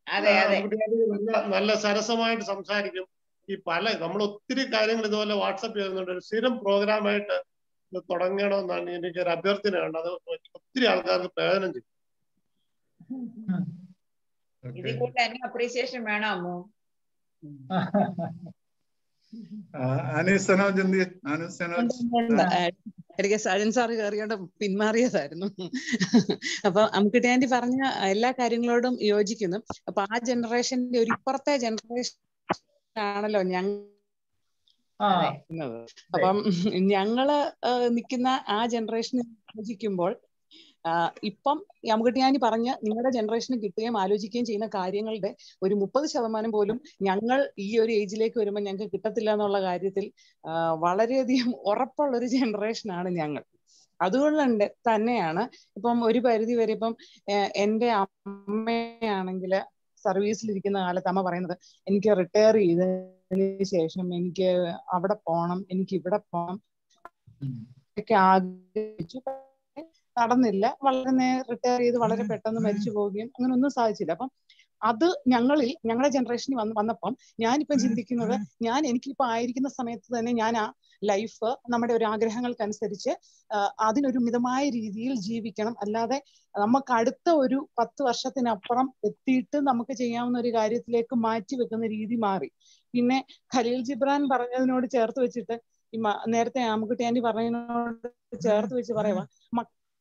നല്ല നല്ല സരസമായിട്ട് സംസാരിക്കും. ഈ പല നമ്മൾ ഒത്തിരി കാര്യങ്ങൾ ഇതുപോലെ വാട്സപ്പ് ചെയ്യുന്നുണ്ട്. ഒരു സ്ഥിരം പ്രോഗ്രാമായിട്ട് ഇത് തുടങ്ങണമെന്നാണ് എനിക്ക് ഒരു അഭ്യർത്ഥനയുണ്ട് അത് ഒത്തിരി ആൾക്കാർക്ക് പ്രയോജനം ചെയ്യും. ഇതിൽ കൂടെ എന്നെ അപ്രീസിയേഷൻ വേണം അമ്മു? സജൻ സാർ കയറിയോണ്ട് പിന്മാറിയതായിരുന്നു. (laughs) അപ്പൊ അമ്കുട്ടിയാന്റി പറഞ്ഞ എല്ലാ കാര്യങ്ങളോടും യോജിക്കുന്നു. അപ്പൊ ആ ജനറേഷന്റെ ഒരു ഇപ്പുറത്തെ ജനറേഷൻ ആണല്ലോ ഞങ്ങൾ. അപ്പം ഞങ്ങൾ നിൽക്കുന്ന ആ ജനറേഷനെ ആലോചിക്കുമ്പോൾ ആ, ഇപ്പം അമ്കുട്ടിയാനി പറഞ്ഞ നിങ്ങളുടെ ജനറേഷന് കിട്ടുകയും ആലോചിക്കുകയും ചെയ്യുന്ന കാര്യങ്ങളുടെ ഒരു മുപ്പത് ശതമാനം പോലും ഞങ്ങൾ ഈ ഒരു ഏജിലേക്ക് വരുമ്പോൾ ഞങ്ങൾക്ക് കിട്ടത്തില്ല എന്നുള്ള കാര്യത്തിൽ വളരെയധികം ഉറപ്പുള്ള ഒരു ജനറേഷനാണ് ഞങ്ങൾ. അതുകൊണ്ട് തന്നെയാണ് ഇപ്പം ഒരു പരിധി വരെ ഇപ്പം എന്റെ അമ്മയാണെങ്കിൽ സർവീസിലിരിക്കുന്ന കാലത്ത് അമ്മ പറയുന്നത് എനിക്ക് റിട്ടയർ ചെയ്തതിന് ശേഷം എനിക്ക് അവിടെ പോകണം എനിക്ക് ഇവിടെ പോണം ഒക്കെ ആഗ്രഹിച്ചു. നടന്നില്ല. വളരെ നേ റിട്ടയർ ചെയ്ത് വളരെ പെട്ടെന്ന് മരിച്ചു പോവുകയും അങ്ങനെ ഒന്നും സാധിച്ചില്ല. അപ്പം അത് ഞങ്ങളിൽ ഞങ്ങളുടെ ജനറേഷനിൽ വന്ന് വന്നപ്പം ഞാനിപ്പം ചിന്തിക്കുന്നത് ഞാൻ എനിക്കിപ്പോ ആയിരിക്കുന്ന സമയത്ത് തന്നെ ഞാൻ ആ ലൈഫ് നമ്മുടെ ഒരു ആഗ്രഹങ്ങൾക്കനുസരിച്ച് അതിനൊരു മിതമായ രീതിയിൽ ജീവിക്കണം. അല്ലാതെ നമുക്ക് അടുത്ത ഒരു പത്ത് വർഷത്തിനപ്പുറം എത്തിയിട്ട് നമുക്ക് ചെയ്യാവുന്ന ഒരു കാര്യത്തിലേക്ക് മാറ്റി വെക്കുന്ന രീതി മാറി. പിന്നെ ഖലീൽ ജിബ്രാൻ പറഞ്ഞതിനോട് ചേർത്ത് വെച്ചിട്ട് ഈ നേരത്തെ ആമുക്കുട്ടി ആന്റി പറഞ്ഞതിനോട് ചേർത്ത് വെച്ച് പറയുക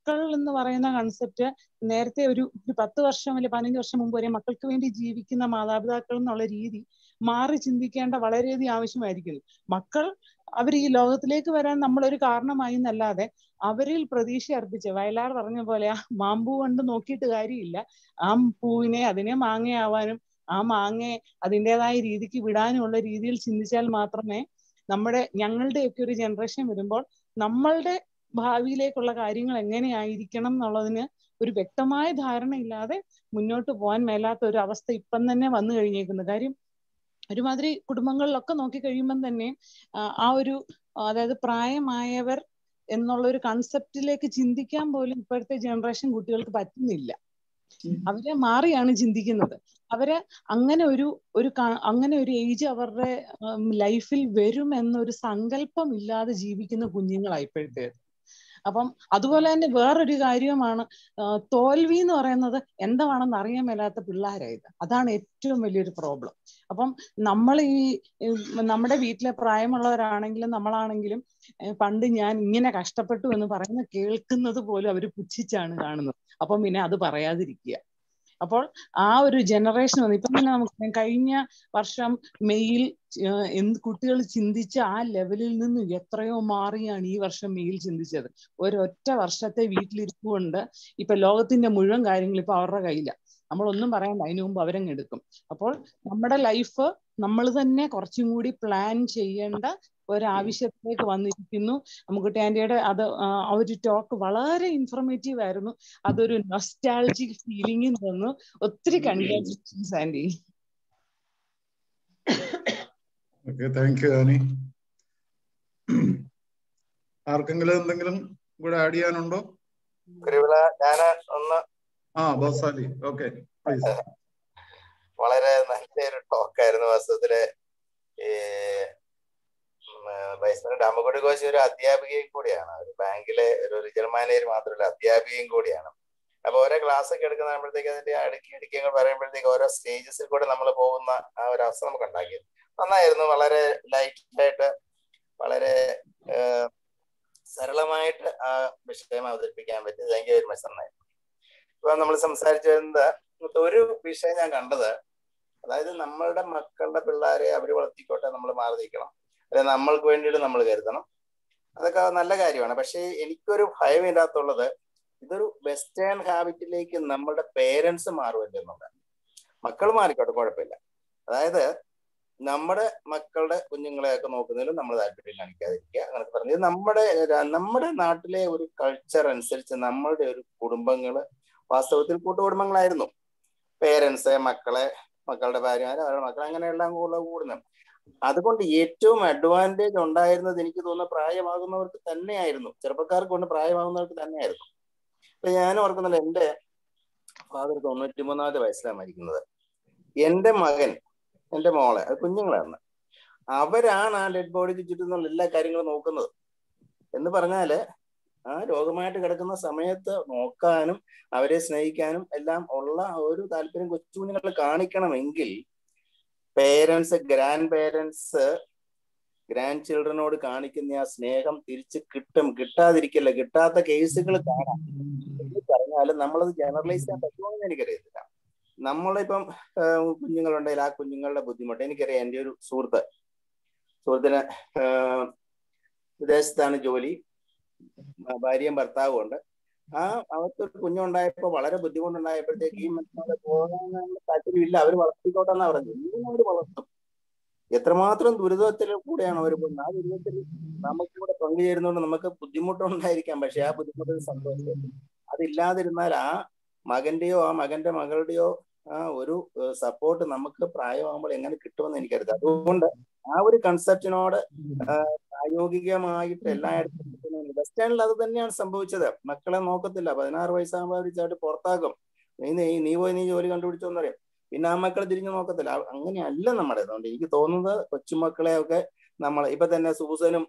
മക്കൾ എന്ന് പറയുന്ന കൺസെപ്റ്റ് നേരത്തെ ഒരു ഒരു പത്ത് വർഷം അല്ലെങ്കിൽ പതിനഞ്ച് വർഷം മുമ്പ് വരെ മക്കൾക്ക് വേണ്ടി ജീവിക്കുന്ന മാതാപിതാക്കൾ എന്നുള്ള രീതി മാറി ചിന്തിക്കേണ്ട വളരെയധികം ആവശ്യമായിരിക്കുന്നു. മക്കൾ അവർ ഈ ലോകത്തിലേക്ക് വരാൻ നമ്മളൊരു കാരണമായി എന്നല്ലാതെ അവരിൽ പ്രതീക്ഷ അർപ്പിച്ച് വയലാർ പറഞ്ഞ പോലെ ആ മാമ്പൂ കണ്ട് നോക്കിയിട്ട് കാര്യമില്ല. ആ പൂവിനെ അതിനെ മാങ്ങയാവാനും ആ മാങ്ങയെ അതിന്റെതായ രീതിക്ക് വിടാനുമുള്ള രീതിയിൽ ചിന്തിച്ചാൽ മാത്രമേ നമ്മുടെ ഞങ്ങളുടെയൊക്കെ ഒരു ജനറേഷൻ വരുമ്പോൾ നമ്മളുടെ ഭാവിയിലേക്കുള്ള കാര്യങ്ങൾ എങ്ങനെയായിരിക്കണം എന്നുള്ളതിന് ഒരു വ്യക്തമായ ധാരണയില്ലാതെ മുന്നോട്ട് പോകാൻ മേലാത്ത ഒരു അവസ്ഥ ഇപ്പം തന്നെ വന്നു കഴിഞ്ഞേക്കുന്നു. കാര്യം ഒരുമാതിരി കുടുംബങ്ങളിലൊക്കെ നോക്കി കഴിയുമ്പം തന്നെ ആ, ആ ഒരു അതായത് പ്രായമായവർ എന്നുള്ള ഒരു കൺസെപ്റ്റിലേക്ക് ചിന്തിക്കാൻ പോലും ഇപ്പോഴത്തെ ജനറേഷൻ കുട്ടികൾക്ക് പറ്റുന്നില്ല. അവരെ മാറിയാണ് ചിന്തിക്കുന്നത്. അവരെ അങ്ങനെ ഒരു ഒരു അങ്ങനെ ഒരു ഏജ് അവരുടെ ലൈഫിൽ വരും എന്നൊരു സങ്കല്പം ഇല്ലാതെ ജീവിക്കുന്ന കുഞ്ഞുങ്ങളാണ് ഇപ്പോഴത്തേത്. അപ്പം അതുപോലെ തന്നെ വേറൊരു കാര്യമാണ് തോൽവി എന്ന് പറയുന്നത് എന്താണെന്ന് അറിയാൻ മേലാത്ത പിള്ളേരായത്. അതാണ് ഏറ്റവും വലിയൊരു പ്രോബ്ലം അപ്പം നമ്മൾ ഈ നമ്മുടെ വീട്ടിലെ പ്രായമുള്ളവരാണെങ്കിലും നമ്മളാണെങ്കിലും പണ്ട് ഞാൻ ഇങ്ങനെ കഷ്ടപ്പെട്ടു എന്ന് പറയുന്ന കേൾക്കുന്നത് പോലും അവർ പുച്ഛിച്ചാണ് കാണുന്നത്. അപ്പം പിന്നെ അത് പറയാതിരിക്കുക. അപ്പോൾ ആ ഒരു ജനറേഷൻ വന്നു. ഇപ്പം തന്നെ നമുക്ക് കഴിഞ്ഞ വർഷം മെയിൽ എന്ത് കുട്ടികൾ ചിന്തിച്ച ആ ലെവലിൽ നിന്ന് എത്രയോ മാറിയാണ് ഈ വർഷം മെയിൽ ചിന്തിച്ചത്. ഒരൊറ്റ വർഷത്തെ വീട്ടിലിരിപ്പുകൊണ്ട് ഇപ്പൊ ലോകത്തിന്റെ മുഴുവൻ കാര്യങ്ങൾ ഇപ്പൊ അവരുടെ കയ്യിലാണ് നമ്മളൊന്നും പറയണ്ട അതിനു മുമ്പ് അവരങ്ങ് എടുക്കും. അപ്പോൾ നമ്മുടെ ലൈഫ് നമ്മൾ തന്നെ കുറച്ചും കൂടി പ്ലാൻ ചെയ്യേണ്ട ഒരാവശ്യത്തിലേക്ക് വന്നിരിക്കുന്നു. നമുക്ക് ആന്റിയുടെ അത് ആ ഒരു ടോക്ക് വളരെ ഇൻഫർമേറ്റീവ് ആയിരുന്നു. അതൊരു നൊസ്റ്റാൾജിക് ഫീലിംഗും തന്നു ഒത്തിരി congratulations aunty okay thank you Annie ആർക്കെങ്കിലും എന്തെങ്കിലും കൂടെ ആഡ് ചെയ്യാനുണ്ടോ? ഞാൻ ഒന്ന് ആ ബോസാലി. ഓക്കെ പ്ലീസ് വളരെ നല്ലൊരു ടോക്കായിരുന്നു വാസ്തവത്തിൽ ഈ വൈസ്മൻ ഡാമക്കുടി കോശി ഒരു അധ്യാപികയും കൂടിയാണ്. ഒരു ബാങ്കിലെ ഒരു റിജണൽ മാനേജർ മാത്രമല്ല അധ്യാപികയും കൂടിയാണ്. അപ്പൊ ഓരോ ക്ലാസ് ഒക്കെ എടുക്കുന്നപ്പോഴത്തേക്ക് അതിന്റെ അടുക്കി അടുക്കി പറയുമ്പോഴത്തേക്ക് ഓരോ സ്റ്റേജസിൽ കൂടെ നമ്മൾ പോകുന്ന ആ ഒരു അവസ്ഥ നമുക്ക് ഉണ്ടാക്കിയത്. നന്നായിരുന്നു. വളരെ ലൈറ്റ് ആയിട്ട് വളരെ സരളമായിട്ട് ആ വിഷയം അവതരിപ്പിക്കാൻ പറ്റി. താങ്ക് യു വെരി മച്ച് നന്നായി. ഇപ്പൊ നമ്മൾ സംസാരിച്ചു വരുന്നത് ഒരു വിഷയം ഞാൻ കണ്ടത് അതായത് നമ്മളുടെ മക്കളുടെ പിള്ളേരെ അവർ വളർത്തിക്കോട്ടെ നമ്മൾ മാറി നിൽക്കണം. അല്ലെ നമ്മൾക്ക് വേണ്ടിയിട്ട് നമ്മൾ കരുതണം. അതൊക്കെ നല്ല കാര്യമാണ്. പക്ഷേ എനിക്കൊരു ഭയം ഇതിനകത്തുള്ളത് ഇതൊരു വെസ്റ്റേൺ ഹാബിറ്റിലേക്ക് നമ്മളുടെ പേരൻസ് മാറുമല്ലോ എന്നുള്ളത് മക്കൾ മാറിക്കോട്ടെ കുഴപ്പമില്ല. അതായത് നമ്മുടെ മക്കളുടെ കുഞ്ഞുങ്ങളെയൊക്കെ നോക്കുന്നതിലും നമ്മൾ താല്പര്യം കാണിക്കാതിരിക്കുക. അങ്ങനെ പറഞ്ഞു നമ്മുടെ നമ്മുടെ നാട്ടിലെ ഒരു കൾച്ചർ അനുസരിച്ച് നമ്മളുടെ ഒരു കുടുംബങ്ങൾ വാസ്തവത്തിൽ കൂട്ടുകുടുംബങ്ങളായിരുന്നു. പേരൻസ് മക്കളെ മക്കളുടെ ഭാര്യമാരെ അവരുടെ മക്കളെ അങ്ങനെയെല്ലാം കൂടുതൽ കൂടുന്നത് അതുകൊണ്ട് ഏറ്റവും അഡ്വാന്റേജ് ഉണ്ടായിരുന്നത് എനിക്ക് തോന്നുന്ന പ്രായമാകുന്നവർക്ക് തന്നെയായിരുന്നു. ചെറുപ്പക്കാർക്ക് കൊണ്ട് പ്രായമാകുന്നവർക്ക് തന്നെയായിരുന്നു. അപ്പൊ ഞാൻ ഓർക്കുന്നില്ല എന്റെ ഫാദർ തൊണ്ണൂറ്റി മൂന്നാമത്തെ വയസ്സിലാണ് മരിക്കുന്നത്. എന്റെ മകൻ എന്റെ മോളെ അത് കുഞ്ഞുങ്ങളാണ്. അവരാണ് ആ ഡെഡ് ബോഡിക്ക് ചുറ്റുന്നുള്ള എല്ലാ കാര്യങ്ങളും നോക്കുന്നത്. എന്ന് പറഞ്ഞാൽ ആ രോഗമായിട്ട് കിടക്കുന്ന സമയത്ത് നോക്കാനും അവരെ സ്നേഹിക്കാനും എല്ലാം ഉള്ള ഒരു താല്പര്യം കൊച്ചുകുഞ്ഞുങ്ങൾ കാണിക്കണമെങ്കിൽ പേരൻസ് ഗ്രാൻഡ് പേരൻസ് ഗ്രാൻഡ് ചിൽഡ്രനോട് കാണിക്കുന്ന ആ സ്നേഹം തിരിച്ച് കിട്ടും. കിട്ടാതിരിക്കില്ല. കിട്ടാത്ത കേസുകൾ കാണാം. എന്ന് പറഞ്ഞാലും നമ്മളത് ജനറലൈസ് ചെയ്യാൻ പറ്റുമോ എന്ന് എനിക്കറിയത്തില്ല നമ്മളിപ്പം കുഞ്ഞുങ്ങളുണ്ടെങ്കിൽ ആ കുഞ്ഞുങ്ങളുടെ ബുദ്ധിമുട്ട്. എനിക്കറിയാം എന്റെ ഒരു സുഹൃത്ത്. സുഹൃത്തിന് വിദേശത്താണ് ജോലി. ഭാര്യയും ഭർത്താവും ഉണ്ട് ആ അവർക്ക് കുഞ്ഞുണ്ടായപ്പോ വളരെ ബുദ്ധിമുട്ടുണ്ടായപ്പോഴത്തേക്ക് ഈ മനുഷ്യനെ പോകാൻ താല്പര്യമില്ല. അവർ വളർത്തിക്കോട്ടെ എന്നാ പറഞ്ഞത്. ഇന്നും അവർ വളർത്തും. എത്രമാത്രം ദുരിതത്തിൽ കൂടെയാണ് അവർ പോകുന്നത്. ആ ദുരിതത്തിൽ നമുക്ക് കൂടെ പങ്കുചേരുന്നതുകൊണ്ട് നമുക്ക് ബുദ്ധിമുട്ടുണ്ടായിരിക്കാം. പക്ഷെ ആ ബുദ്ധിമുട്ടിൽ സന്തോഷം. അതില്ലാതിരുന്നാൽ ആ മകന്റെയോ ആ മകന്റെ മകളുടെയോ ആ ഒരു സപ്പോർട്ട് നമുക്ക് പ്രായമാകുമ്പോൾ എങ്ങനെ കിട്ടുമെന്ന് എനിക്കറിയാം അതുകൊണ്ട് ആ ഒരു കൺസെപ്റ്റിനോട് പ്രായോഗികമായിട്ട് എല്ലായിടത്തും വെസ്റ്റേണിൽ അത് തന്നെയാണ് സംഭവിച്ചത്. മക്കളെ നോക്കത്തില്ല. പതിനാറ് വയസ്സാകുമ്പോൾ അവർ ചാട്ട് പുറത്താക്കും നീ നീ നീ പോയി നീ ജോലി കണ്ടുപിടിച്ചോന്നറിയാം പിന്നെ ആ മക്കളെ തിരിഞ്ഞു നോക്കത്തില്ല. അങ്ങനെയല്ല നമ്മുടെ അതുകൊണ്ട് എനിക്ക് തോന്നുന്നത് കൊച്ചുമക്കളെ ഒക്കെ നമ്മൾ ഇപ്പൊ തന്നെ സൂസനും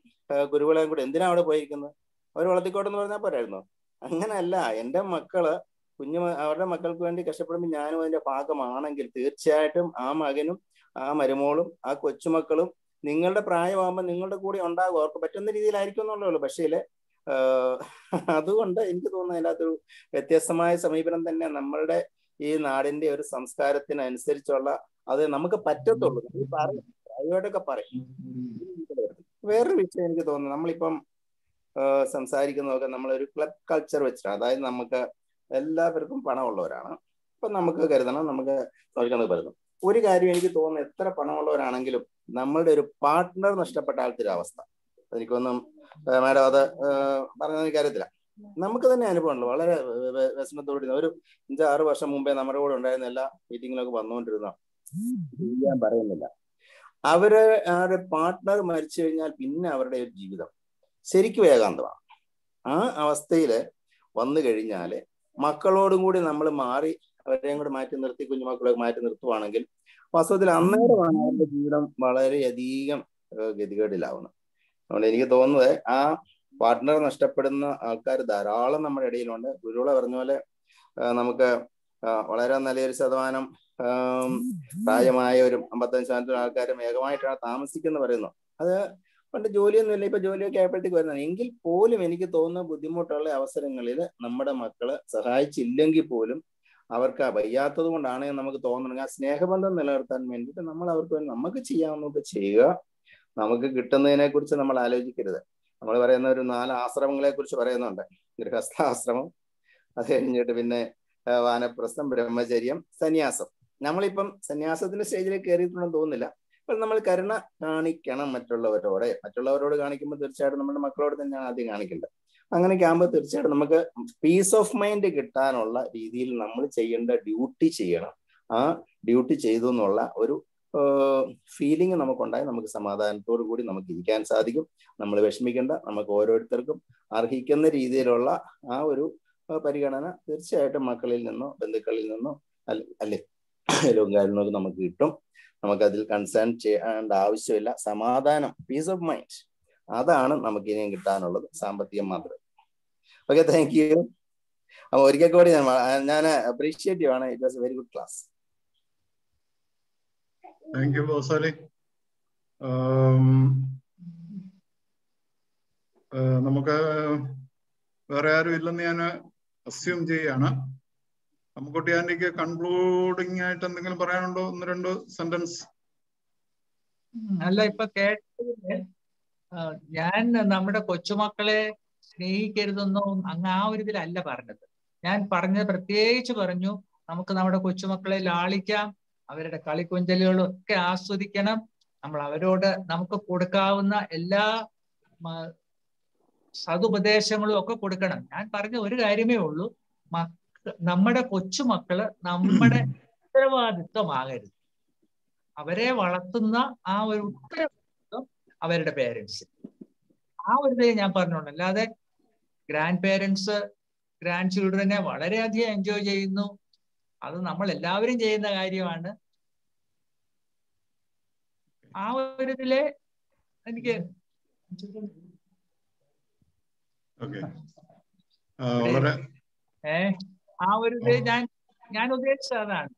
ഗുരുവിളയും കൂടെ എന്തിനാ അവിടെ പോയിരിക്കുന്നത്? അവർ വളർത്തിക്കോട്ടെന്ന് പറഞ്ഞാൽ പോരായിരുന്നു. അങ്ങനെയല്ല. എന്റെ മക്കൾ കുഞ്ഞു അവരുടെ മക്കൾക്ക് വേണ്ടി കഷ്ടപ്പെടുമ്പോൾ ഞാനും അതിന്റെ ഭാഗമാണെങ്കിൽ തീർച്ചയായിട്ടും ആ മകനും ആ മരുമോളും ആ കൊച്ചുമക്കളും നിങ്ങളുടെ പ്രായമാകുമ്പോൾ നിങ്ങളുടെ കൂടെ ഉണ്ടാകും. അവർക്ക് പറ്റുന്ന രീതിയിലായിരിക്കും എന്നുള്ളേ ഉള്ളൂ. പക്ഷേ അതുകൊണ്ട് എനിക്ക് തോന്നുന്നു അതിനകത്തൊരു വ്യത്യസ്തമായ സമീപനം തന്നെ നമ്മളുടെ ഈ നാടിന്റെ ഒരു സംസ്കാരത്തിന് അനുസരിച്ചുള്ള അത് നമുക്ക് പറ്റത്തുള്ളൂ. നമ്മൾ പറയും പ്രായമായിട്ടൊക്കെ പറയും. വേറൊരു വിഷയം എനിക്ക് തോന്നുന്നു. നമ്മളിപ്പം സംസാരിക്കുന്നതൊക്കെ നമ്മളൊരു ക്ലബ് കൾച്ചർ വെച്ചിട്ടാണ്. അതായത് നമുക്ക് എല്ലാവർക്കും പണമുള്ളവരാണ്. ഇപ്പൊ നമുക്ക് കരുതണം നമുക്ക് നോക്കുന്നത് കരുതണം. ഒരു കാര്യം എനിക്ക് തോന്നുന്നു എത്ര പണമുള്ളവരാണെങ്കിലും നമ്മളുടെ ഒരു പാർട്ട്ണർ നഷ്ടപ്പെട്ട ആൾക്കൊരു അവസ്ഥ. എനിക്കൊന്നും മാഡം അത് പറഞ്ഞ കാര്യത്തില നമുക്ക് തന്നെ അനുഭവമുണ്ട്. വളരെ വിഷമത്തോടി ഒരു അഞ്ചാറ് വർഷം മുമ്പേ നമ്മുടെ കൂടെ ഉണ്ടായിരുന്ന എല്ലാ മീറ്റിങ്ങിലൊക്കെ വന്നുകൊണ്ടിരുന്ന ഞാൻ പറയുന്നില്ല. അവർ അവരുടെ പാർട്ട്ണർ മരിച്ചു കഴിഞ്ഞാൽ പിന്നെ അവരുടെ ഒരു ജീവിതം ശരിക്കും ഏകാന്തമാണ്. ആ അവസ്ഥയിൽ വന്നു കഴിഞ്ഞാൽ മക്കളോടും കൂടി നമ്മൾ മാറി അവരെയും കൂടെ മാറ്റി നിർത്തി കുഞ്ഞുമക്കളെ മാറ്റി നിർത്തുവാണെങ്കിൽ വാസ്തവത്തിൽ അന്നേരമാണ് അവരുടെ ജീവിതം വളരെയധികം ഗതികേടിലാവുന്നത്. അതുകൊണ്ട് എനിക്ക് തോന്നുന്നത് ആ പാർട്ട്ണർ നഷ്ടപ്പെടുന്ന ആൾക്കാർ ധാരാളം നമ്മുടെ ഇടയിലുണ്ട്. ഗുരുവിളെ പറഞ്ഞ പോലെ നമുക്ക് വളരെ നല്ലൊരു ശതമാനം പ്രായമായ ഒരു അമ്പത്തഞ്ച് ശതമാനത്തിൽ ആൾക്കാർ വേഗമായിട്ടാണ് താമസിക്കുന്നത് പറയുന്നു. അത് പണ്ട് ജോലിയൊന്നുമില്ല ഇപ്പൊ ജോലിയൊക്കെ ആയപ്പോഴത്തേക്ക് വരുന്നത്. എങ്കിൽ പോലും എനിക്ക് തോന്നുന്ന ബുദ്ധിമുട്ടുള്ള അവസരങ്ങളിൽ നമ്മുടെ മക്കളെ സഹായിച്ചില്ലെങ്കിൽ പോലും അവർക്ക് വയ്യാത്തത് കൊണ്ടാണ് നമുക്ക് തോന്നണെങ്കിൽ ആ സ്നേഹബന്ധം നിലനിർത്താൻ വേണ്ടിയിട്ട് നമ്മൾ അവർക്ക് വേണ്ടി നമുക്ക് ചെയ്യാവുന്നതൊക്കെ ചെയ്യുക. നമുക്ക് കിട്ടുന്നതിനെ കുറിച്ച് നമ്മൾ ആലോചിക്കരുത്. നമ്മൾ പറയുന്ന ഒരു നാല് ആശ്രമങ്ങളെ കുറിച്ച് പറയുന്നുണ്ട്. ഗൃഹസ്ഥാശ്രമം അത് കഴിഞ്ഞിട്ട് പിന്നെ വാനപ്രസ്ഥം ബ്രഹ്മചര്യം സന്യാസം. നമ്മളിപ്പം സന്യാസത്തിന്റെ സ്റ്റേജിലേക്ക് കയറിയിട്ടുണ്ടെന്ന് തോന്നുന്നില്ല. അപ്പോൾ നമ്മൾ കരുണ കാണിക്കണം മറ്റുള്ളവരോട്. മറ്റുള്ളവരോട് കാണിക്കുമ്പോൾ തീർച്ചയായിട്ടും നമ്മുടെ മക്കളോട് തന്നെയാണ് ആദ്യം കാണിക്കേണ്ടത്. അങ്ങനെയൊക്കെ ആകുമ്പോൾ തീർച്ചയായിട്ടും നമുക്ക് പീസ് ഓഫ് മൈൻഡ് കിട്ടാനുള്ള രീതിയിൽ നമ്മൾ ചെയ്യേണ്ട ഡ്യൂട്ടി ചെയ്യണം. ആ ഡ്യൂട്ടി ചെയ്തു എന്നുള്ള ഒരു ഫീലിംഗ് നമുക്കുണ്ടായി നമുക്ക് സമാധാനത്തോടു കൂടി നമുക്ക് ഇരിക്കാൻ സാധിക്കും. നമ്മൾ വിഷമിക്കേണ്ട. നമുക്ക് ഓരോരുത്തർക്കും അർഹിക്കുന്ന രീതിയിലുള്ള ആ ഒരു പരിഗണന തീർച്ചയായിട്ടും മക്കളിൽ നിന്നോ ബന്ധുക്കളിൽ നിന്നോ അല്ല അല്ലെ അല്ലെങ്കിൽ നമുക്ക് കിട്ടും. നമുക്ക് അതിൽ കൺസേൺ ചെയ്യേണ്ട ആവശ്യമില്ല. സമാധാനം പീസ് ഓഫ് മൈൻഡ് അതാണ് നമുക്ക് ഇനിയും കിട്ടാനുള്ളത്. സാമ്പത്തികം മാത്രം. ഓക്കെ താങ്ക് യു അപ്പൊ ഒരിക്കൽ കൂടി ഞാൻ ഞാൻ അപ്രീഷിയേറ്റ് ആണ്. It was a very good class thank you ബോസാലി നമുക്ക് വേറെ ആരും ഇല്ലെന്ന് ഞാൻ അസ്യൂം ചെയ്യാണ്. അമ്മുക്കുട്ടി ആന്റിക്ക് കൺക്ലൂഡിംഗ് ആയിട്ട് എന്തെങ്കിലും പറയാനുണ്ടോ? ഒന്ന് രണ്ട് സെന്റൻസ് അല്ല ഇപ്പൊ കേട്ടത് ഞാൻ നമ്മുടെ കൊച്ചുമക്കളെ സ്നേഹിക്കരുതെന്നോ അങ്ങ് ആ ഒരു ഇതിലല്ല പറഞ്ഞത്. ഞാൻ പറഞ്ഞത് പ്രത്യേകിച്ച് പറഞ്ഞു നമുക്ക് നമ്മുടെ കൊച്ചുമക്കളെ ലാളിക്കാം അവരുടെ കളിക്കൊഞ്ചലുകളും ഒക്കെ ആസ്വദിക്കണം. നമ്മൾ അവരോട് നമുക്ക് കൊടുക്കാവുന്ന എല്ലാ സതുപദേശങ്ങളും ഒക്കെ കൊടുക്കണം. ഞാൻ പറഞ്ഞ ഒരു കാര്യമേ ഉള്ളൂ നമ്മുടെ കൊച്ചുമക്കൾ നമ്മുടെ ഉത്തരവാദിത്വമാകരുത്. അവരെ വളർത്തുന്ന ആ ഒരു ഉത്തരവാദിത്വം അവരുടെ പേരൻസ് ആ ഒരു ഞാൻ പറഞ്ഞോണ്ട് അല്ലാതെ ഗ്രാൻഡ് പേരൻസ് ഗ്രാൻഡ് ചിൽഡ്രനെ വളരെയധികം എൻജോയ് ചെയ്യുന്നു. അത് നമ്മൾ എല്ലാവരും ചെയ്യുന്ന കാര്യമാണ്. ആ ഒരു ഇതിൽ എനിക്ക് ഏ ആ ഒരു ഇത് ഞാൻ ഞാൻ ഉദ്ദേശിച്ചത് അതാണ്.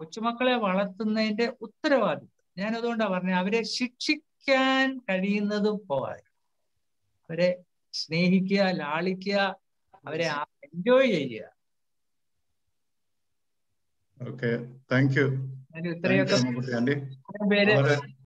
കൊച്ചുമക്കളെ വളർത്തുന്നതിന്റെ ഉത്തരവാദിത്വം. ഞാൻ അതുകൊണ്ടാണ് പറഞ്ഞത് അവരെ ശിക്ഷിക്കാൻ കഴിയുന്നതും പോവാതെ. അവരെ സ്നേഹിക്കുക ലാളിക്കുക അവരെ എൻജോയ് ചെയ്യുക. ഓക്കെ താങ്ക് യു ഇത്രയൊക്കെ പേര്